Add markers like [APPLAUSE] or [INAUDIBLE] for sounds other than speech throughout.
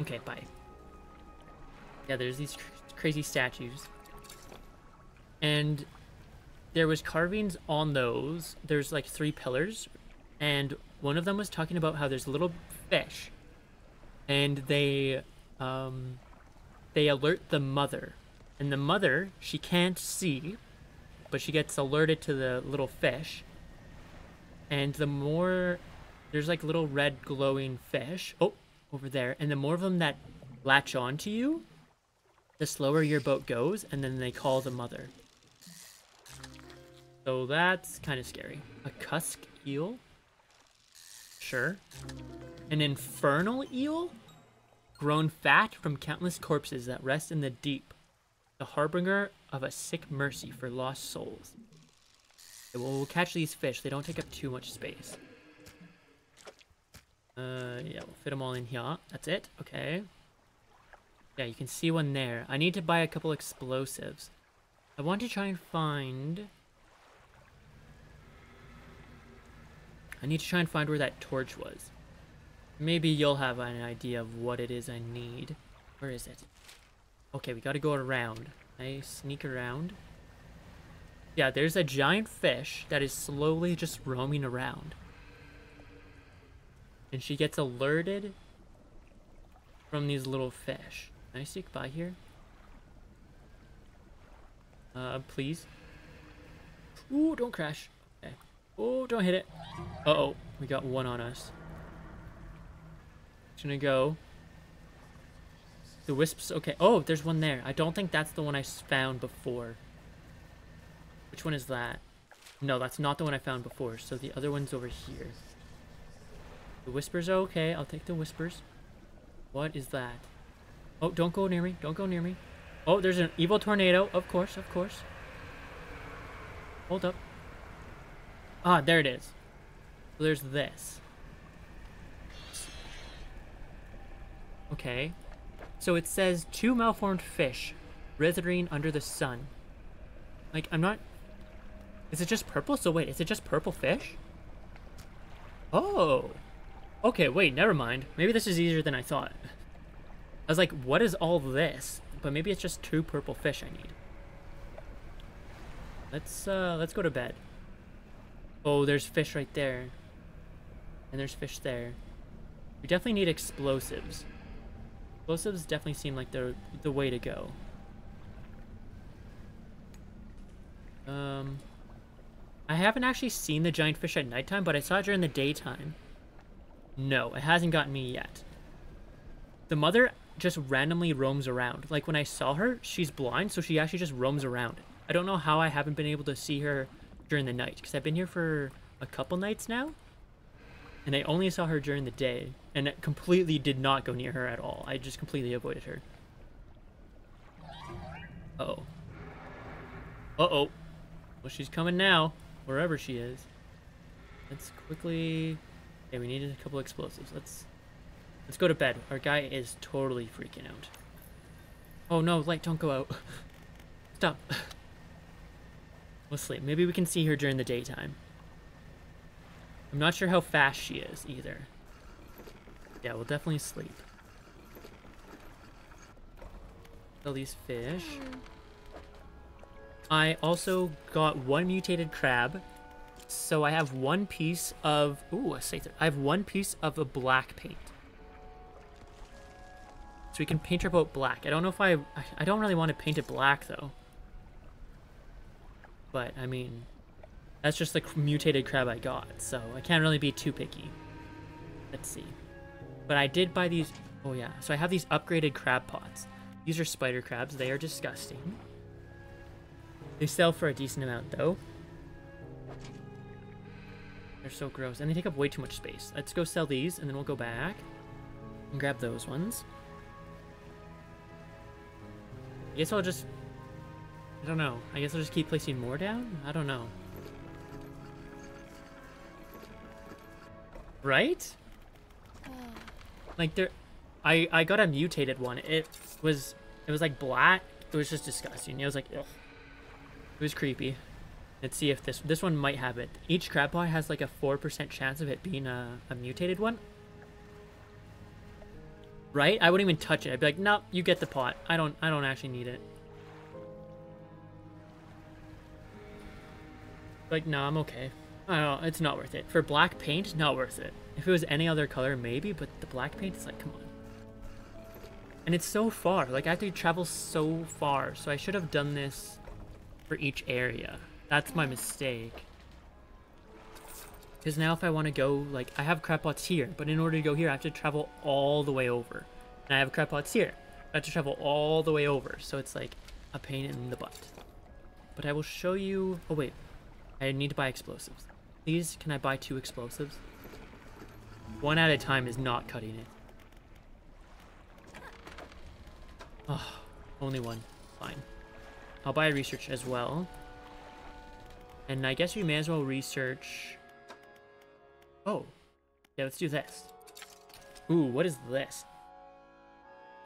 Okay, bye. Yeah, there's these cr crazy statues. And there was carvings on those. There's like three pillars. And one of them was talking about how there's a little fish. And they um they alert the mother. And the mother, she can't see, but she gets alerted to the little fish. And the more there's like little red glowing fish. Oh, over there. And the more of them that latch on to you, the slower your boat goes, and then they call the mother. So that's kind of scary. A cusk eel? Sure. An infernal eel? Grown fat from countless corpses that rest in the deep. The harbinger of a sick mercy for lost souls. Okay, well, we'll catch these fish. They don't take up too much space. Uh, yeah, we'll fit them all in here. That's it. Okay. Yeah, you can see one there. I need to buy a couple explosives. I want to try and find... I need to try and find where that torch was. Maybe you'll have an idea of what it is I need. Where is it? Okay, we gotta go around. I sneak around. Yeah, there's a giant fish that is slowly just roaming around. And she gets alerted from these little fish. Can I sneak by here? Uh, please? Ooh, don't crash. Okay. Oh, don't hit it. Uh-oh, we got one on us. It's gonna go. The wisps, okay. Oh, there's one there. I don't think that's the one I found before. Which one is that? No, that's not the one I found before. So the other one's over here. The whispers are okay. I'll take the whispers. What is that? Oh, don't go near me. Don't go near me. Oh, there's an evil tornado. Of course, of course. Hold up. Ah, there it is. So there's this. Okay. So it says two malformed fish writhing under the sun. Like, I'm not... Is it just purple? So wait, is it just purple fish? Oh. Okay, wait, never mind. Maybe this is easier than I thought. I was like, what is all this? But maybe it's just two purple fish I need. Let's, uh, let's go to bed. Oh, there's fish right there. And there's fish there. We definitely need explosives. Explosives definitely seem like they're the way to go. Um, I haven't actually seen the giant fish at nighttime, but I saw it during the daytime. No, it hasn't gotten me yet. The mother just randomly roams around. Like when I saw her, she's blind, so she actually just roams around. I don't know how I haven't been able to see her during the night, because I've been here for a couple nights now. And I only saw her during the day, and completely did not go near her at all. I just completely avoided her. Uh oh Uh-oh. Well, she's coming now, wherever she is. Let's quickly... Okay, we needed a couple explosives. Let's let's go to bed. Our guy is totally freaking out. Oh no, light, don't go out. [LAUGHS] Stop. [LAUGHS] We'll sleep. Maybe we can see her during the daytime. I'm not sure how fast she is either. Yeah, we'll definitely sleep. Kill these fish. Hmm. I also got one mutated crab. So I have one piece of... Ooh, a Sather. I have one piece of a black paint. So we can paint our boat black. I don't know if I... I don't really want to paint it black, though. But, I mean... That's just the mutated crab I got, so I can't really be too picky. Let's see. But I did buy these... Oh, yeah. So I have these upgraded crab pots. These are spider crabs. They are disgusting. They sell for a decent amount, though. They're so gross. And they take up way too much space. Let's go sell these, and then we'll go back and grab those ones. I guess I'll just... I don't know. I guess I'll just keep placing more down? I don't know. Right? Like, there... I, I got a mutated one. It was... It was like black. It was just disgusting. It was like, ugh. It was creepy. Let's see if this this one might have it. Each crab pot has like a 4% chance of it being a, a mutated one. Right? I wouldn't even touch it. I'd be like, nope, you get the pot. I don't I don't actually need it. Like, no, I'm okay. I don't know, it's not worth it. For black paint, not worth it. If it was any other color, maybe, but the black paint is like, come on. And it's so far. Like, I have to travel so far, so I should have done this for each area. That's my mistake. Because now if I want to go, like, I have crab pots here, but in order to go here, I have to travel all the way over. And I have crab pots here. I have to travel all the way over, so it's like a pain in the butt. But I will show you... Oh, wait. I need to buy explosives. Please, can I buy two explosives? One at a time is not cutting it. Oh, only one. Fine. I'll buy research as well. And I guess we may as well research... Oh. Yeah, let's do this. Ooh, what is this?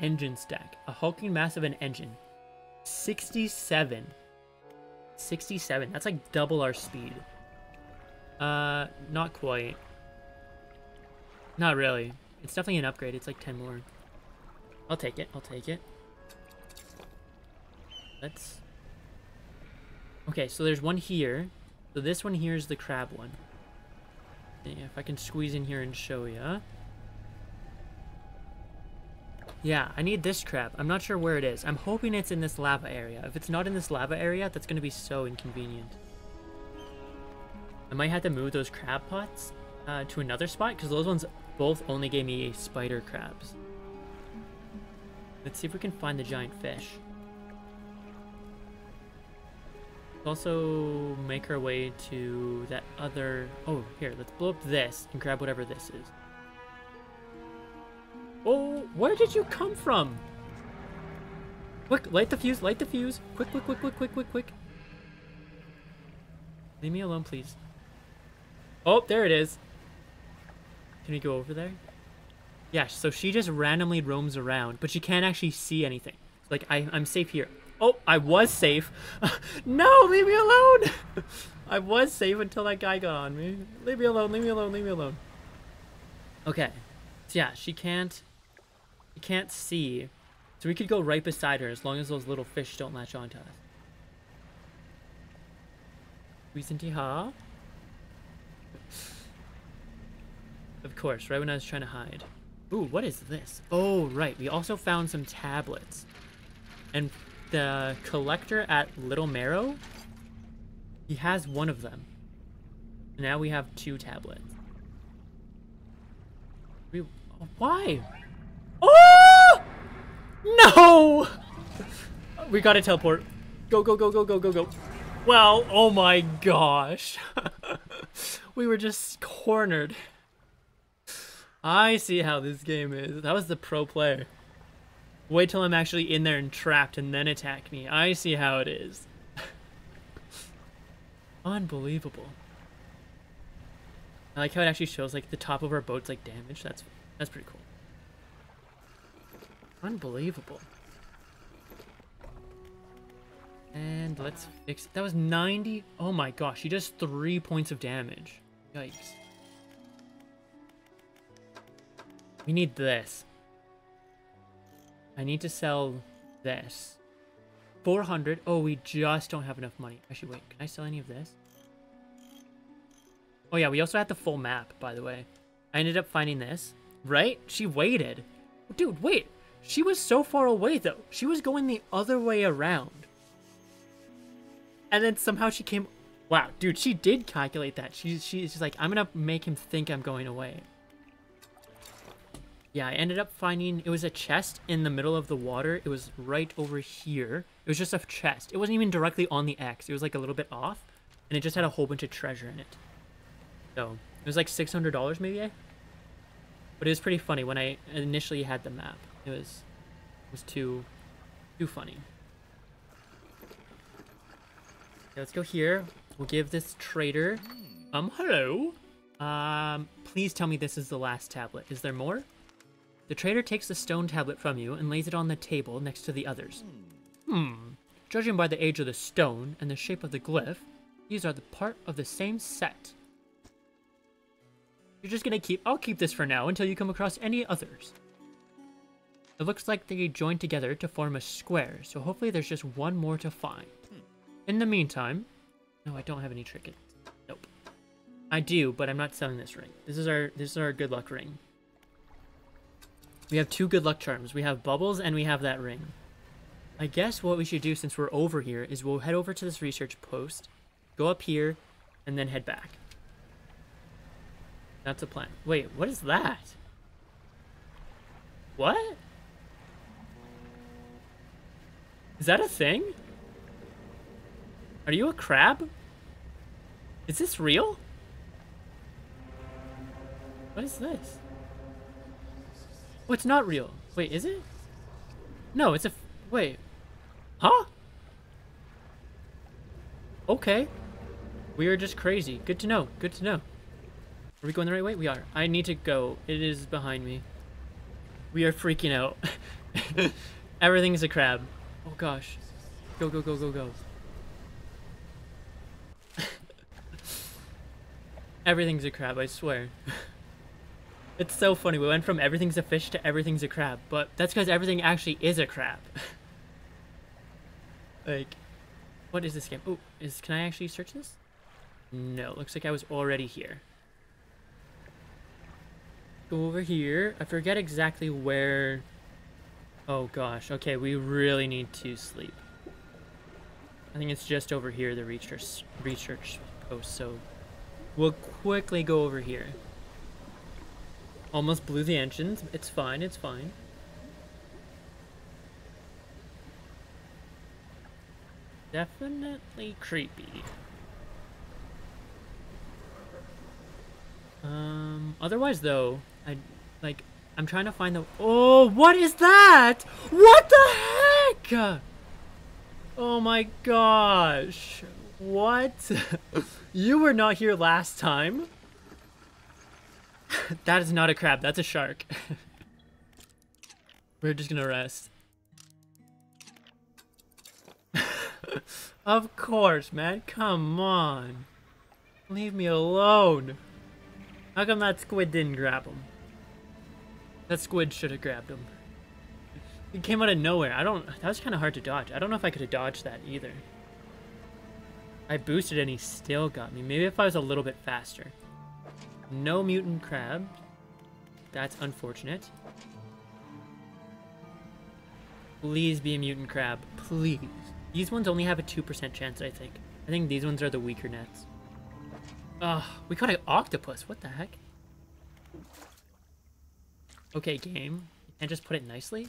Engine stack. A hulking mass of an engine. 67. 67. That's like double our speed. Uh, not quite. Not really. It's definitely an upgrade. It's like 10 more. I'll take it. I'll take it. Let's... Okay, so there's one here. So this one here is the crab one. Yeah, if I can squeeze in here and show ya. Yeah, I need this crab. I'm not sure where it is. I'm hoping it's in this lava area. If it's not in this lava area, that's going to be so inconvenient. I might have to move those crab pots uh, to another spot because those ones both only gave me spider crabs. Let's see if we can find the giant fish. Also make our way to that other... Oh, here, let's blow up this and grab whatever this is. Oh, where did you come from? Quick, light the fuse, light the fuse. Quick, quick, quick, quick, quick, quick, quick. Leave me alone, please. Oh, there it is. Can we go over there? Yeah, so she just randomly roams around, but she can't actually see anything. Like, I, I'm safe here. Oh, I was safe. [LAUGHS] no, leave me alone. [LAUGHS] I was safe until that guy got on me. Leave me alone, leave me alone, leave me alone. Okay. So yeah, she can't, she can't see. So we could go right beside her as long as those little fish don't latch onto us. Recently, huh? Of course, right when I was trying to hide. Ooh, what is this? Oh, right. We also found some tablets. And the collector at Little Marrow, he has one of them. Now we have two tablets. We, why? Oh! No! [LAUGHS] We gotta teleport. Go, go, go, go, go, go, go. Well, oh my gosh. [LAUGHS] we were just cornered. I see how this game is. That was the pro player. Wait till I'm actually in there and trapped and then attack me. I see how it is. [LAUGHS] Unbelievable. I like how it actually shows like the top of our boat's like damaged. That's that's pretty cool. Unbelievable. And let's fix it. That was 90. Oh my gosh, he does three points of damage. Yikes. We need this. I need to sell this. 400. Oh, we just don't have enough money. Actually, wait. Can I sell any of this? Oh, yeah. We also had the full map, by the way. I ended up finding this. Right? She waited. Dude, wait. She was so far away, though. She was going the other way around. And then somehow she came... Wow, dude, she did calculate that. She, she's just like, I'm going to make him think I'm going away. Yeah, I ended up finding, it was a chest in the middle of the water. It was right over here. It was just a chest. It wasn't even directly on the X. It was like a little bit off. And it just had a whole bunch of treasure in it. So, it was like $600 maybe. Eh? But it was pretty funny when I initially had the map. It was, it was too, too funny. Okay, let's go here. We'll give this trader, um, hello. Um, please tell me this is the last tablet. Is there more? The trader takes the stone tablet from you and lays it on the table next to the others. Hmm. Judging by the age of the stone and the shape of the glyph, these are the part of the same set. You're just gonna keep- I'll keep this for now until you come across any others. It looks like they joined together to form a square, so hopefully there's just one more to find. In the meantime... No, I don't have any trinkets. Nope. I do, but I'm not selling this ring. This is our this is our good luck ring. We have two good luck charms. We have bubbles and we have that ring. I guess what we should do since we're over here is we'll head over to this research post, go up here, and then head back. That's a plan. Wait, what is that? What? Is that a thing? Are you a crab? Is this real? What is this? Oh, it's not real. Wait, is it? No, it's a... Wait. Huh? Okay. We are just crazy. Good to know. Good to know. Are we going the right way? We are. I need to go. It is behind me. We are freaking out. [LAUGHS] Everything's a crab. Oh gosh. Go, go, go, go, go. [LAUGHS] Everything's a crab, I swear. [LAUGHS] it's so funny. We went from everything's a fish to everything's a crab, but that's because everything actually is a crab. [LAUGHS] like, what is this game? Oh, is can I actually search this? No, looks like I was already here. Go over here. I forget exactly where... Oh gosh, okay, we really need to sleep. I think it's just over here, the research, research post, so We'll quickly go over here. Almost blew the engines. It's fine, it's fine. Definitely creepy. Um, otherwise though, I, like, I'm trying to find the- Oh, what is that? What the heck? Oh my gosh. What? [LAUGHS] you were not here last time. [LAUGHS] that is not a crab, that's a shark. [LAUGHS] we're just gonna rest. [LAUGHS] of course, man. Come on. Leave me alone. How come that squid didn't grab him? That squid should have grabbed him. It came out of nowhere. I don't... That was kind of hard to dodge. I don't know if I could have dodged that either. I boosted and he still got me. Maybe if I was a little bit faster. No mutant crab. That's unfortunate. Please be a mutant crab. Please. These ones only have a 2% chance, I think. I think these ones are the weaker nets. Ugh, we caught an octopus. What the heck? Okay, game. Can't just put it nicely?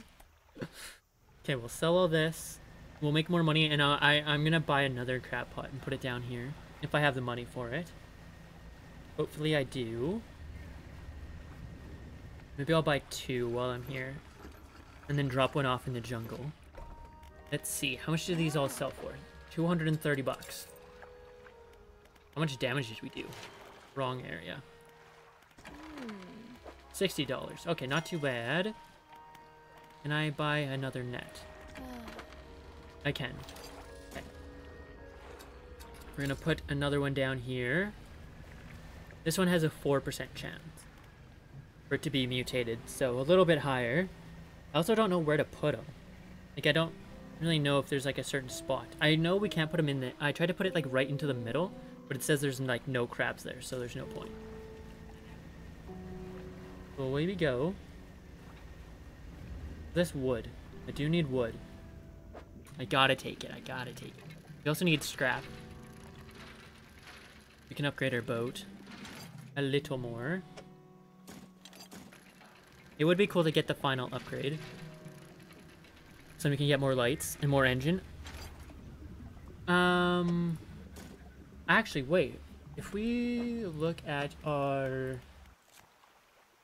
okay, we'll sell all this. We'll make more money, and uh, I, I'm gonna buy another crab pot and put it down here. If I have the money for it. Hopefully I do. Maybe I'll buy two while I'm here. And then drop one off in the jungle. Let's see, how much do these all sell for? 230 bucks. How much damage did we do? Wrong area. $60. Okay, not too bad. Can I buy another net? I can. Okay. We're gonna put another one down here. This one has a 4% chance for it to be mutated, so a little bit higher. I also don't know where to put them. Like, I don't really know if there's, like, a certain spot. I know we can't put them in the... I tried to put it, like, right into the middle, but it says there's, like, no crabs there, so there's no point. Well, away we go. This wood. I do need wood. I gotta take it. I gotta take it. We also need scrap. We can upgrade our boat a little more. It would be cool to get the final upgrade. So we can get more lights and more engine. Um, actually, wait. If we look at our...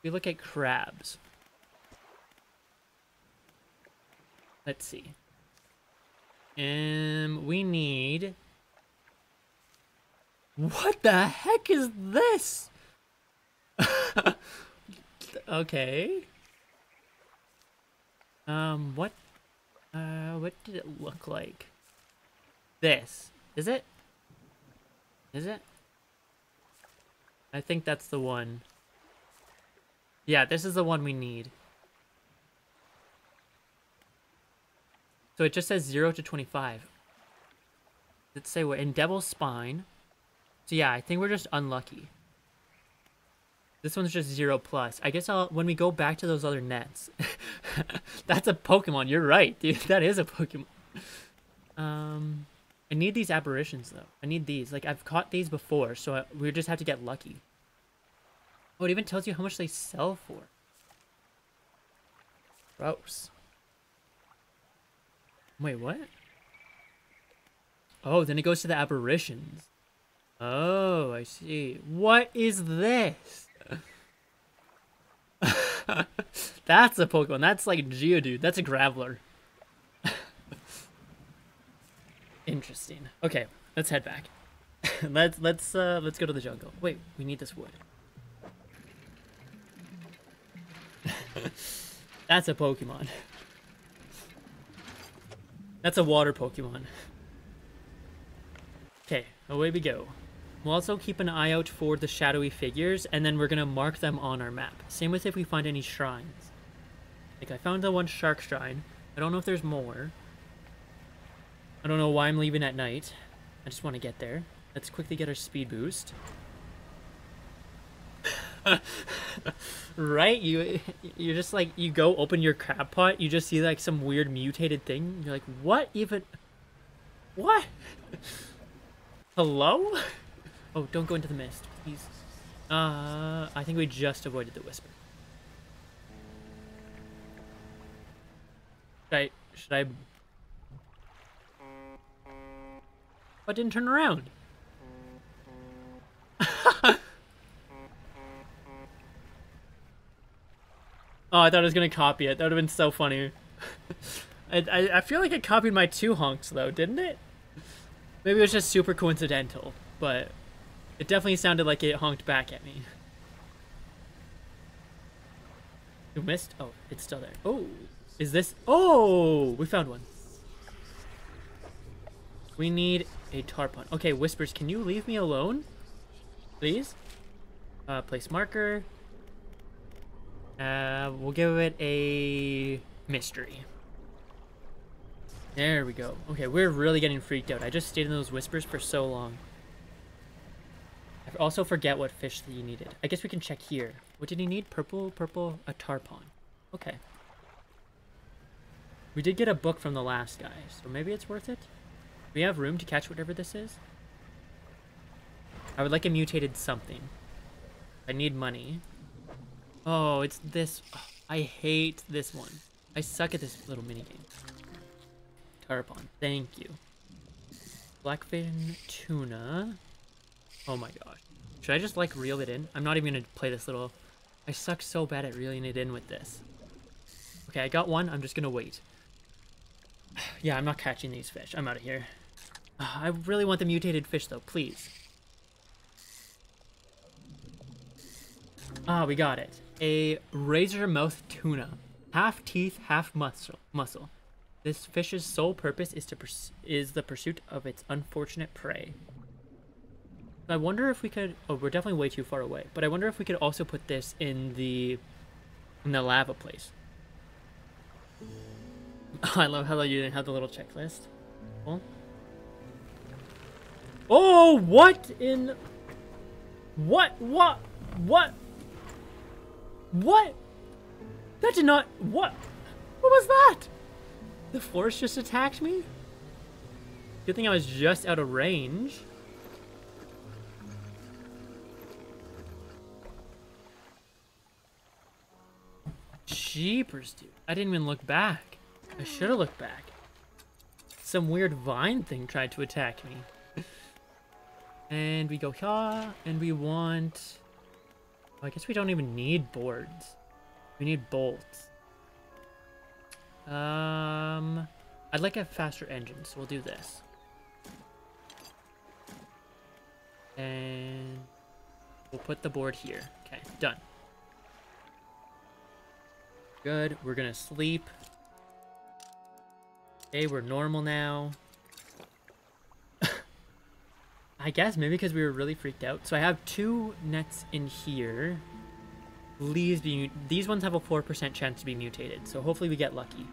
We look at crabs. Let's see. Um, we need... What the heck is this? [LAUGHS] okay. Um, what, uh, what did it look like? This. Is it? Is it? I think that's the one. Yeah, this is the one we need. So it just says 0 to 25. Let's say we're in Devil's Spine. So yeah, I think we're just unlucky. This one's just 0 plus. I guess I'll, when we go back to those other nets. [LAUGHS] that's a Pokemon. You're right, dude. [LAUGHS] That is a Pokemon. Um, I need these apparitions, though. I need these. Like, I've caught these before, so I, we just have to get lucky. Oh, it even tells you how much they sell for. Gross. Wait, what? Oh, then it goes to the apparitions. Oh, I see. What is this? [LAUGHS] That's a Pokemon. That's like Geodude. That's a Graveler. Interesting. Okay, let's head back. [LAUGHS] let's let's uh let's go to the jungle. Wait, we need this wood. [LAUGHS] That's a Pokemon. That's a water Pokemon. Okay, away we go. We'll also keep an eye out for the shadowy figures, and then we're gonna mark them on our map. Same with if we find any shrines. Like, I found the one shark shrine. I don't know if there's more. I don't know why I'm leaving at night. I just want to get there. Let's quickly get our speed boost. [LAUGHS] right? You you're just like you go open your crab pot, you just see like some weird mutated thing. You're like, what even? What? [LAUGHS] Hello? Oh, don't go into the mist, please. Uh, I think we just avoided the whisper. Should I? Should I? I didn't turn around. [LAUGHS] Oh, I thought I was gonna copy it. That would have been so funny. [LAUGHS] I, I, I feel like it copied my two honks though, didn't it? Maybe it was just super coincidental, but it definitely sounded like it honked back at me. You missed? Oh, it's still there. Oh, is this? Oh, we found one. We need a tarpon. Okay, Whispers, can you leave me alone? Please? Uh, place marker. Uh, we'll give it a mystery. There we go. Okay, we're really getting freaked out. I just stayed in those whispers for so long. I also forget what fish that you needed. I guess we can check here. What did he need? Purple, purple, a tarpon. Okay. We did get a book from the last guy, so maybe it's worth it. We have room to catch whatever this is? I would like a mutated something. I need money. Oh, it's this. Oh, I hate this one. I suck at this little minigame. Tarpon, thank you. Blackfin tuna. Oh my gosh. Should I just like reel it in? I'm not even gonna play this little... I suck so bad at reeling it in with this. Okay, I got one. I'm just gonna wait. [SIGHS] yeah, I'm not catching these fish. I'm out of here. [SIGHS] I really want the mutated fish though, please. Ah, we got it a razor mouth tuna. Half teeth, half muscle. muscle. This fish's sole purpose is to is the pursuit of its unfortunate prey. I wonder if we could. Oh, we're definitely way too far away. But I wonder if we could also put this in the in the lava place. [LAUGHS] I love how you didn't have the little checklist. Oh, what in? What? What? What? What? That did not... What? What was that? The force just attacked me? Good thing I was just out of range. Jeepers, dude. I didn't even look back. I should have looked back. Some weird vine thing tried to attack me. and we go here, and we want... I guess we don't even need boards. We need bolts. Um, I'd like a faster engine, so we'll do this. And we'll put the board here. Okay, done. Good, we're gonna sleep. Okay, we're normal now. [LAUGHS] I guess maybe because we were really freaked out. So I have two nets in here. These be these ones have a 4% chance to be mutated, so hopefully we get lucky.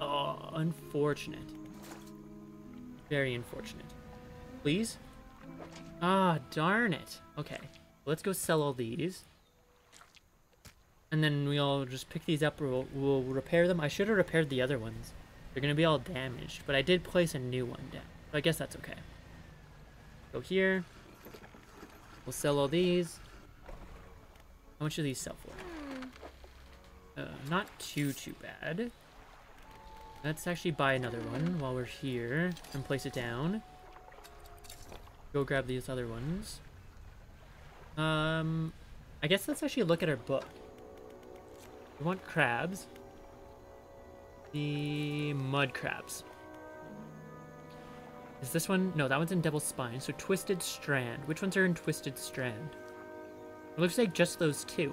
Oh. unfortunate. Very unfortunate. Please? Ah, darn it. Okay, let's go sell all these. And then we'll just pick these up, we'll, we'll repair them. I should have repaired the other ones. They're gonna be all damaged, but I did place a new one down. So I guess that's okay. Go here. We'll sell all these. How much do these sell for? Uh, not too, too bad. Let's actually buy another one while we're here and place it down. Go grab these other ones. Um, I guess let's actually look at our book. We want crabs. The mud crabs. Is this one? No, that one's in Devil's Spine. So Twisted Strand. Which ones are in Twisted Strand? It looks like just those two.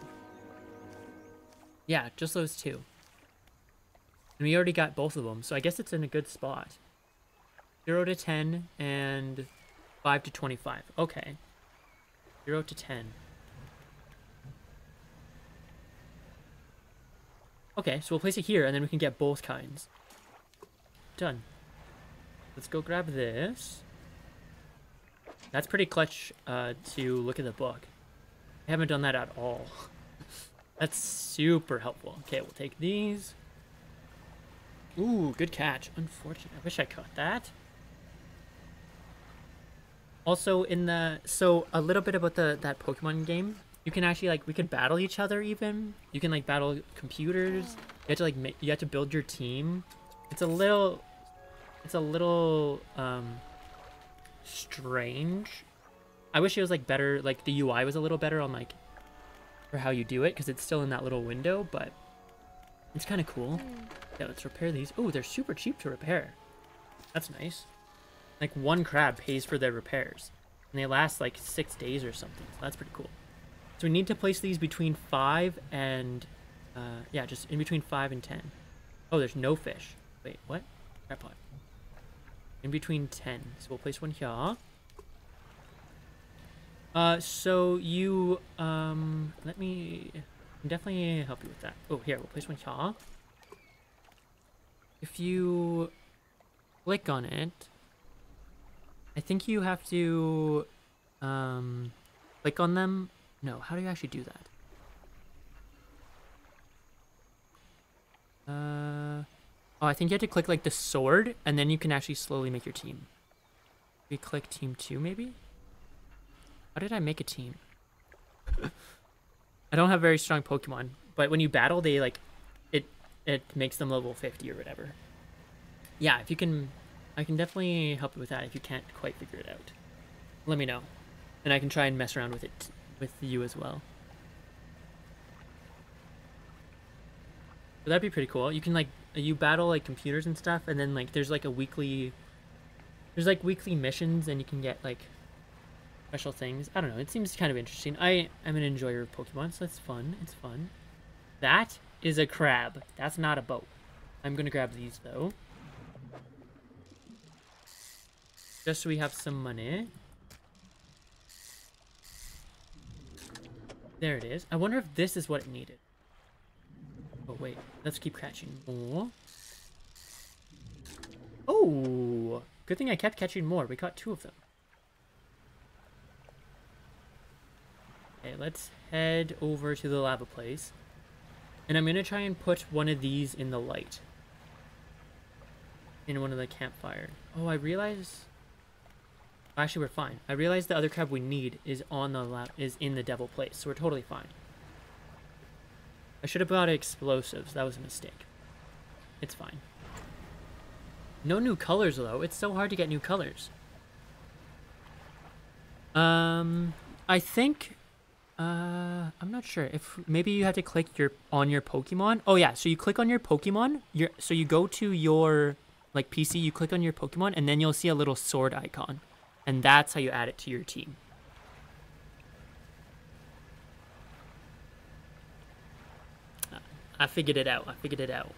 Yeah, just those two. And we already got both of them, so I guess it's in a good spot. 0 to 10 and 5 to 25. Okay. 0 to 10. Okay, so we'll place it here, and then we can get both kinds. Done. Let's go grab this. That's pretty clutch uh, to look at the book. I haven't done that at all. [LAUGHS] That's super helpful. Okay, we'll take these. Ooh, good catch. Unfortunate. I wish I caught that. Also, in the... So, a little bit about the that Pokemon game. You can actually, like, we could battle each other, even. You can, like, battle computers. You have to, like, you have to build your team. It's a little it's a little um, strange. I wish it was like better, like the UI was a little better on like for how you do it because it's still in that little window, but it's kind of cool. Yeah, let's repair these. Oh, they're super cheap to repair. That's nice. Like one crab pays for their repairs and they last like six days or something. So that's pretty cool. So we need to place these between five and, uh, yeah, just in between five and 10. Oh, there's no fish. Wait, what? Pot in between 10. So we'll place one here. Uh, so you, um, let me definitely help you with that. Oh, here, we'll place one here. If you click on it, I think you have to, um, click on them. No, how do you actually do that? Uh... Oh, I think you have to click like the sword, and then you can actually slowly make your team. We click team two, maybe? How did I make a team? [LAUGHS] I don't have very strong Pokemon, but when you battle, they like, it it makes them level 50 or whatever. Yeah, if you can, I can definitely help you with that if you can't quite figure it out. Let me know. And I can try and mess around with it with you as well. But that'd be pretty cool. You can like you battle like computers and stuff, and then like there's like a weekly, there's like weekly missions, and you can get like special things. I don't know. It seems kind of interesting. I am an enjoyer of Pokemon, so it's fun. It's fun. That is a crab. That's not a boat. I'm gonna grab these though. Just so we have some money. There it is. I wonder if this is what it needed. Oh, wait. Let's keep catching more. Oh! Good thing I kept catching more. We caught two of them. Okay, let's head over to the lava place. And I'm going to try and put one of these in the light. In one of the campfire. Oh, I realize... Actually, we're fine. I realize the other crab we need is on the lab is in the devil place, so we're totally fine. I should have brought explosives. That was a mistake. It's fine. No new colors, though. It's so hard to get new colors. Um, I think... Uh, I'm not sure if maybe you have to click your on your Pokemon. Oh yeah, so you click on your Pokemon. Your so you go to your like PC. You click on your Pokemon, and then you'll see a little sword icon, and that's how you add it to your team. I figured it out. I figured it out.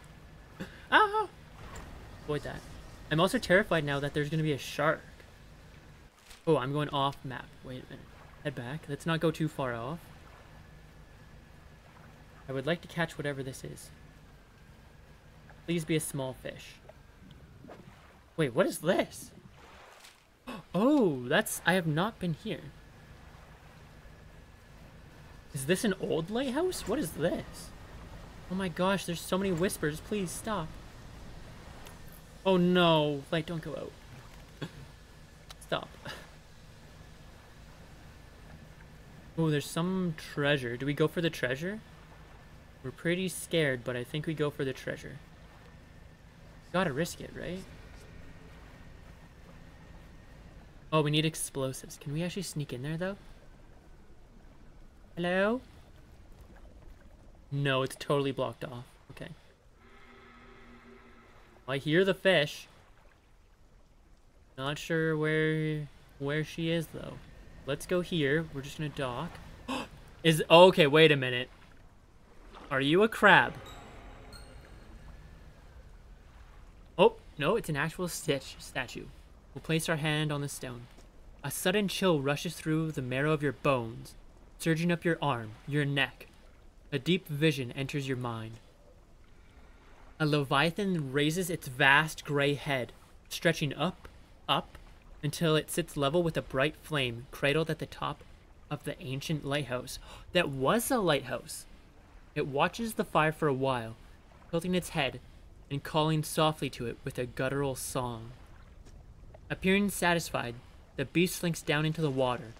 Ah! Avoid that. I'm also terrified now that there's going to be a shark. Oh, I'm going off map. Wait a minute. Head back. Let's not go too far off. I would like to catch whatever this is. Please be a small fish. Wait, what is this? Oh, that's... I have not been here. Is this an old lighthouse? What is this? Oh my gosh, there's so many whispers. Please stop. Oh no. Light, don't go out. Stop. Oh, there's some treasure. Do we go for the treasure? We're pretty scared, but I think we go for the treasure. Gotta risk it, right? Oh, we need explosives. Can we actually sneak in there, though? Hello? No, it's totally blocked off. Okay. Oh, I hear the fish. Not sure where where she is, though. Let's go here. We're just gonna dock. [GASPS] is oh, okay, wait a minute. Are you a crab? Oh, no, it's an actual stitch statue. We'll place our hand on the stone. A sudden chill rushes through the marrow of your bones, surging up your arm, your neck. A deep vision enters your mind. A leviathan raises its vast gray head, stretching up, up, until it sits level with a bright flame cradled at the top of the ancient lighthouse. [GASPS] That was a lighthouse. It watches the fire for a while, tilting its head and calling softly to it with a guttural song. Appearing satisfied, the beast slinks down into the water,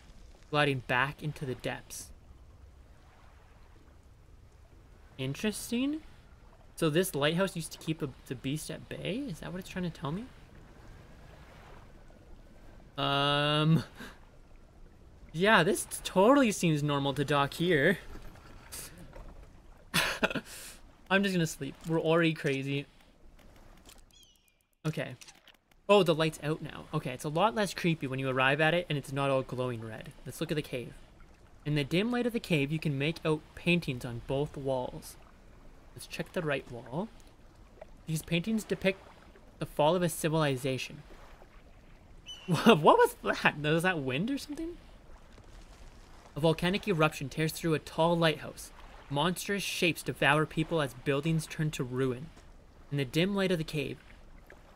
gliding back into the depths. Interesting. So this lighthouse used to keep a, the beast at bay? Is that what it's trying to tell me? Um... Yeah, this totally seems normal to dock here. [LAUGHS] I'm just gonna sleep. We're already crazy. Okay. Oh, the light's out now. Okay, it's a lot less creepy when you arrive at it and it's not all glowing red. Let's look at the cave. In the dim light of the cave, you can make out paintings on both walls. Let's check the right wall. These paintings depict the fall of a civilization. [LAUGHS] what was that? Was that wind or something? A volcanic eruption tears through a tall lighthouse. Monstrous shapes devour people as buildings turn to ruin. In the dim light of the cave,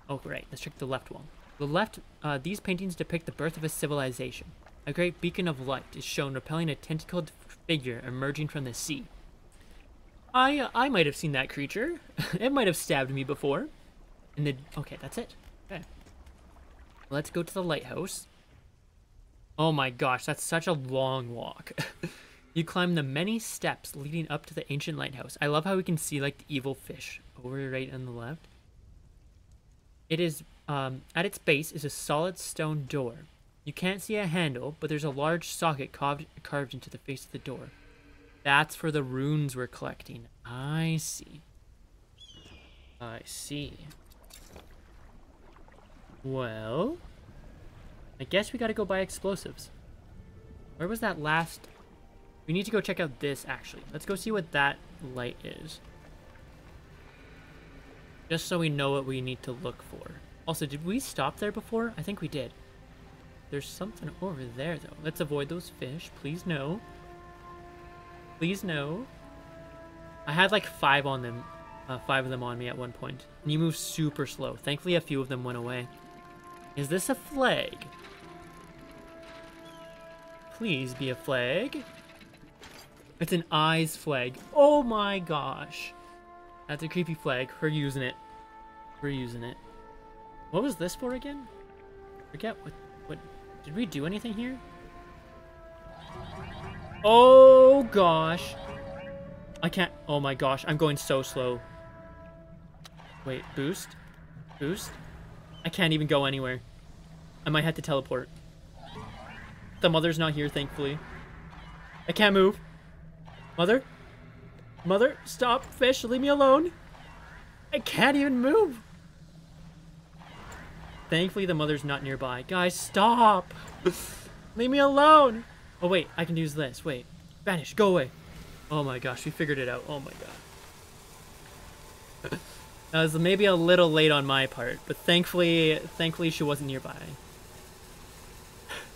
Oh, great. Let's check the left wall. The left, uh, these paintings depict the birth of a civilization. A great beacon of light is shown repelling a tentacled figure emerging from the sea. I, uh, I might have seen that creature. [LAUGHS] it might have stabbed me before. And the, okay, that's it. Okay. Let's go to the lighthouse. Oh my gosh, that's such a long walk. [LAUGHS] you climb the many steps leading up to the ancient lighthouse. I love how we can see like the evil fish over right on the left. It is, um, at its base is a solid stone door. You can't see a handle, but there's a large socket carved, carved into the face of the door. That's for the runes we're collecting. I see. I see. Well, I guess we gotta go buy explosives. Where was that last... We need to go check out this, actually. Let's go see what that light is. Just so we know what we need to look for. Also, did we stop there before? I think we did. There's something over there, though. Let's avoid those fish. Please no. Please no. I had like five on them. Uh, five of them on me at one point. And you move super slow. Thankfully, a few of them went away. Is this a flag? Please be a flag. It's an eyes flag. Oh my gosh. That's a creepy flag. We're using it. We're using it. What was this for again? Forget what what did we do anything here? Oh gosh. I can't oh my gosh, I'm going so slow. Wait, boost? Boost? I can't even go anywhere. I might have to teleport. The mother's not here, thankfully. I can't move. Mother? Mother, stop, fish, leave me alone. I can't even move. Thankfully, the mother's not nearby. Guys, stop. leave me alone. Oh, wait, I can use this. Wait. Vanish, go away. Oh my gosh, we figured it out. Oh my god. [LAUGHS] that was maybe a little late on my part, but thankfully, thankfully she wasn't nearby.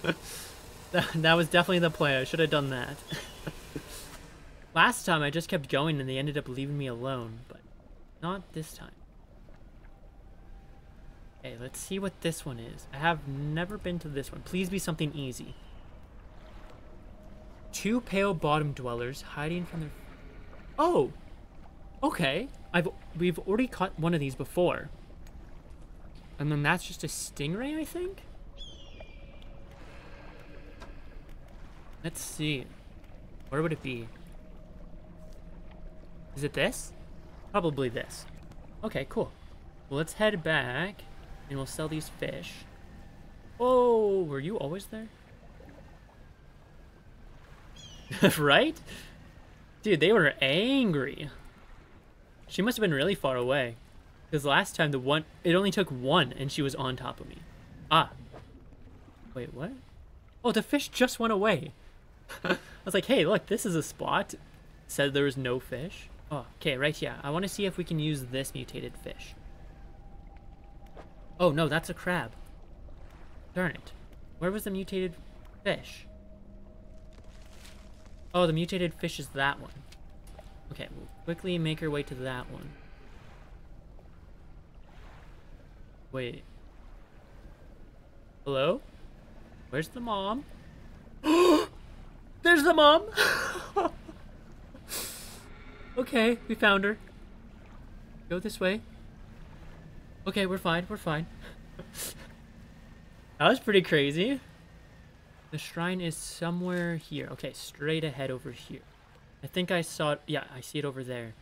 [LAUGHS] that, that was definitely the play. I should have done that. [LAUGHS] Last time I just kept going and they ended up leaving me alone, but not this time. Okay, let's see what this one is. I have never been to this one. Please be something easy. Two pale bottom dwellers hiding from their... Oh! Okay. I've We've already caught one of these before. And then that's just a stingray, I think? Let's see. Where would it be? Is it this? Probably this. Okay, cool. Well, let's head back and we'll sell these fish. Oh, were you always there? [LAUGHS] right? Dude, they were angry. She must have been really far away. Because last time the one, it only took one and she was on top of me. Ah. Wait, what? Oh, the fish just went away. [LAUGHS] I was like, hey, look, this is a spot. Said there was no fish. Oh, okay, right here. I want to see if we can use this mutated fish. Oh, no, that's a crab. Darn it. Where was the mutated fish? Oh, the mutated fish is that one. Okay, we'll quickly make our way to that one. Wait. Hello? Where's the mom? [GASPS] There's the mom! [LAUGHS] okay, we found her. Go this way. Okay, we're fine, we're fine. [LAUGHS] that was pretty crazy. The shrine is somewhere here. Okay, straight ahead over here. I think I saw it. Yeah, I see it over there.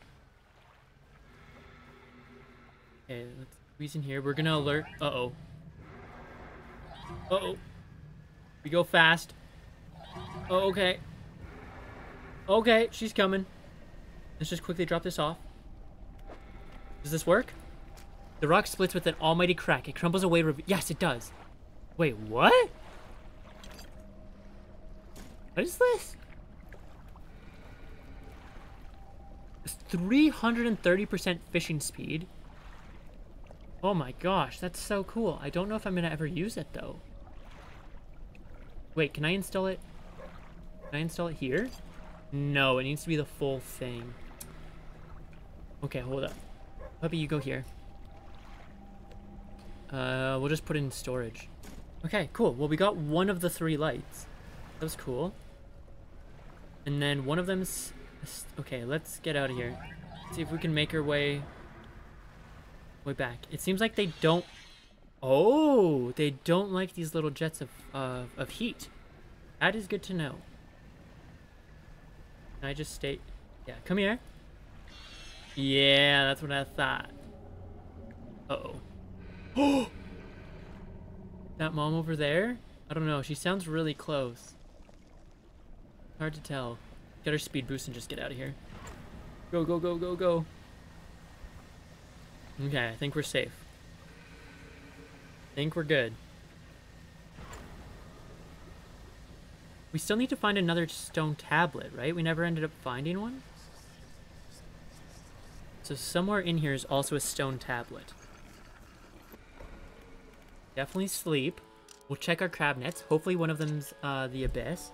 Okay, let's squeeze in here. We're gonna alert. Uh-oh. Uh-oh. We go fast. Oh, okay. Okay, she's coming. Let's just quickly drop this off. Does this work? The rock splits with an almighty crack. It crumbles away. Yes, it does. Wait, what? What is this? It's 330% fishing speed. Oh my gosh, that's so cool. I don't know if I'm going to ever use it, though. Wait, can I install it? Can I install it here? No, it needs to be the full thing. Okay, hold up. Puppy, you go here. Uh, we'll just put in storage. Okay, cool. Well, we got one of the three lights. That was cool. And then one of them's... Okay, let's get out of here. See if we can make our way... Way back. It seems like they don't... Oh! They don't like these little jets of, uh, of heat. That is good to know. Can I just stay... Yeah, come here. Yeah, that's what I thought. Uh-oh. Oh! [GASPS] that mom over there? I don't know. She sounds really close. Hard to tell. Get her speed boost and just get out of here. Go, go, go, go, go. Okay, I think we're safe. I think we're good. We still need to find another stone tablet, right? We never ended up finding one? So somewhere in here is also a stone tablet. Definitely sleep. We'll check our crab nets. Hopefully one of them's uh, the abyss.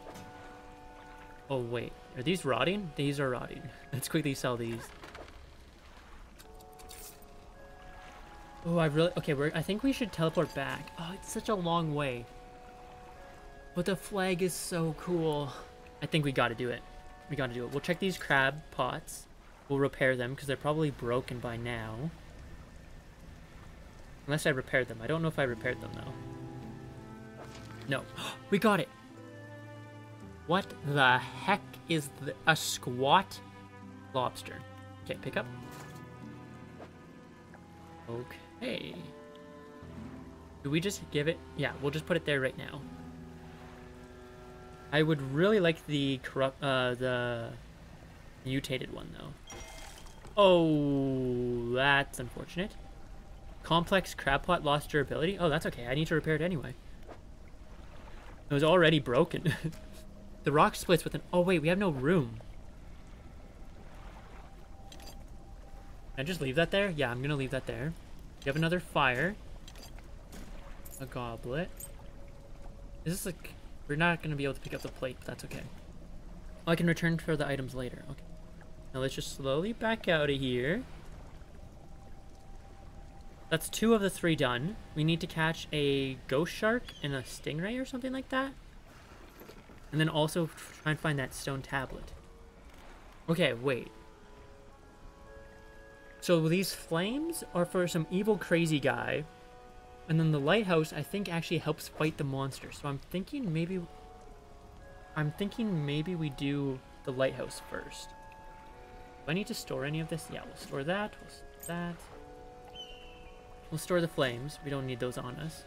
Oh, wait. Are these rotting? These are rotting. [LAUGHS] Let's quickly sell these. Oh, I really... Okay, we're, I think we should teleport back. Oh, it's such a long way. But the flag is so cool. I think we gotta do it. We gotta do it. We'll check these crab pots. We'll repair them, because they're probably broken by now. Unless I repaired them. I don't know if I repaired them, though. No. [GASPS] we got it! What the heck is the, a squat lobster? Okay, pick up. Okay. Do we just give it? Yeah, we'll just put it there right now. I would really like the corrupt, uh, the mutated one though. Oh, that's unfortunate. Complex crab pot lost durability. Oh, that's okay. I need to repair it anyway. It was already broken. [LAUGHS] The rock splits with an... Oh, wait, we have no room. Can I just leave that there? Yeah, I'm gonna leave that there. We have another fire. A goblet. Is this like... We're not gonna be able to pick up the plate, but that's okay. Oh, I can return for the items later. Okay. Now let's just slowly back out of here. That's two of the three done. We need to catch a ghost shark and a stingray or something like that. And then also try and find that stone tablet. Okay, wait. So these flames are for some evil crazy guy. And then the lighthouse, I think, actually helps fight the monster. So I'm thinking maybe... I'm thinking maybe we do the lighthouse first. Do I need to store any of this? Yeah, we'll store that. We'll store that. We'll store the flames. We don't need those on us.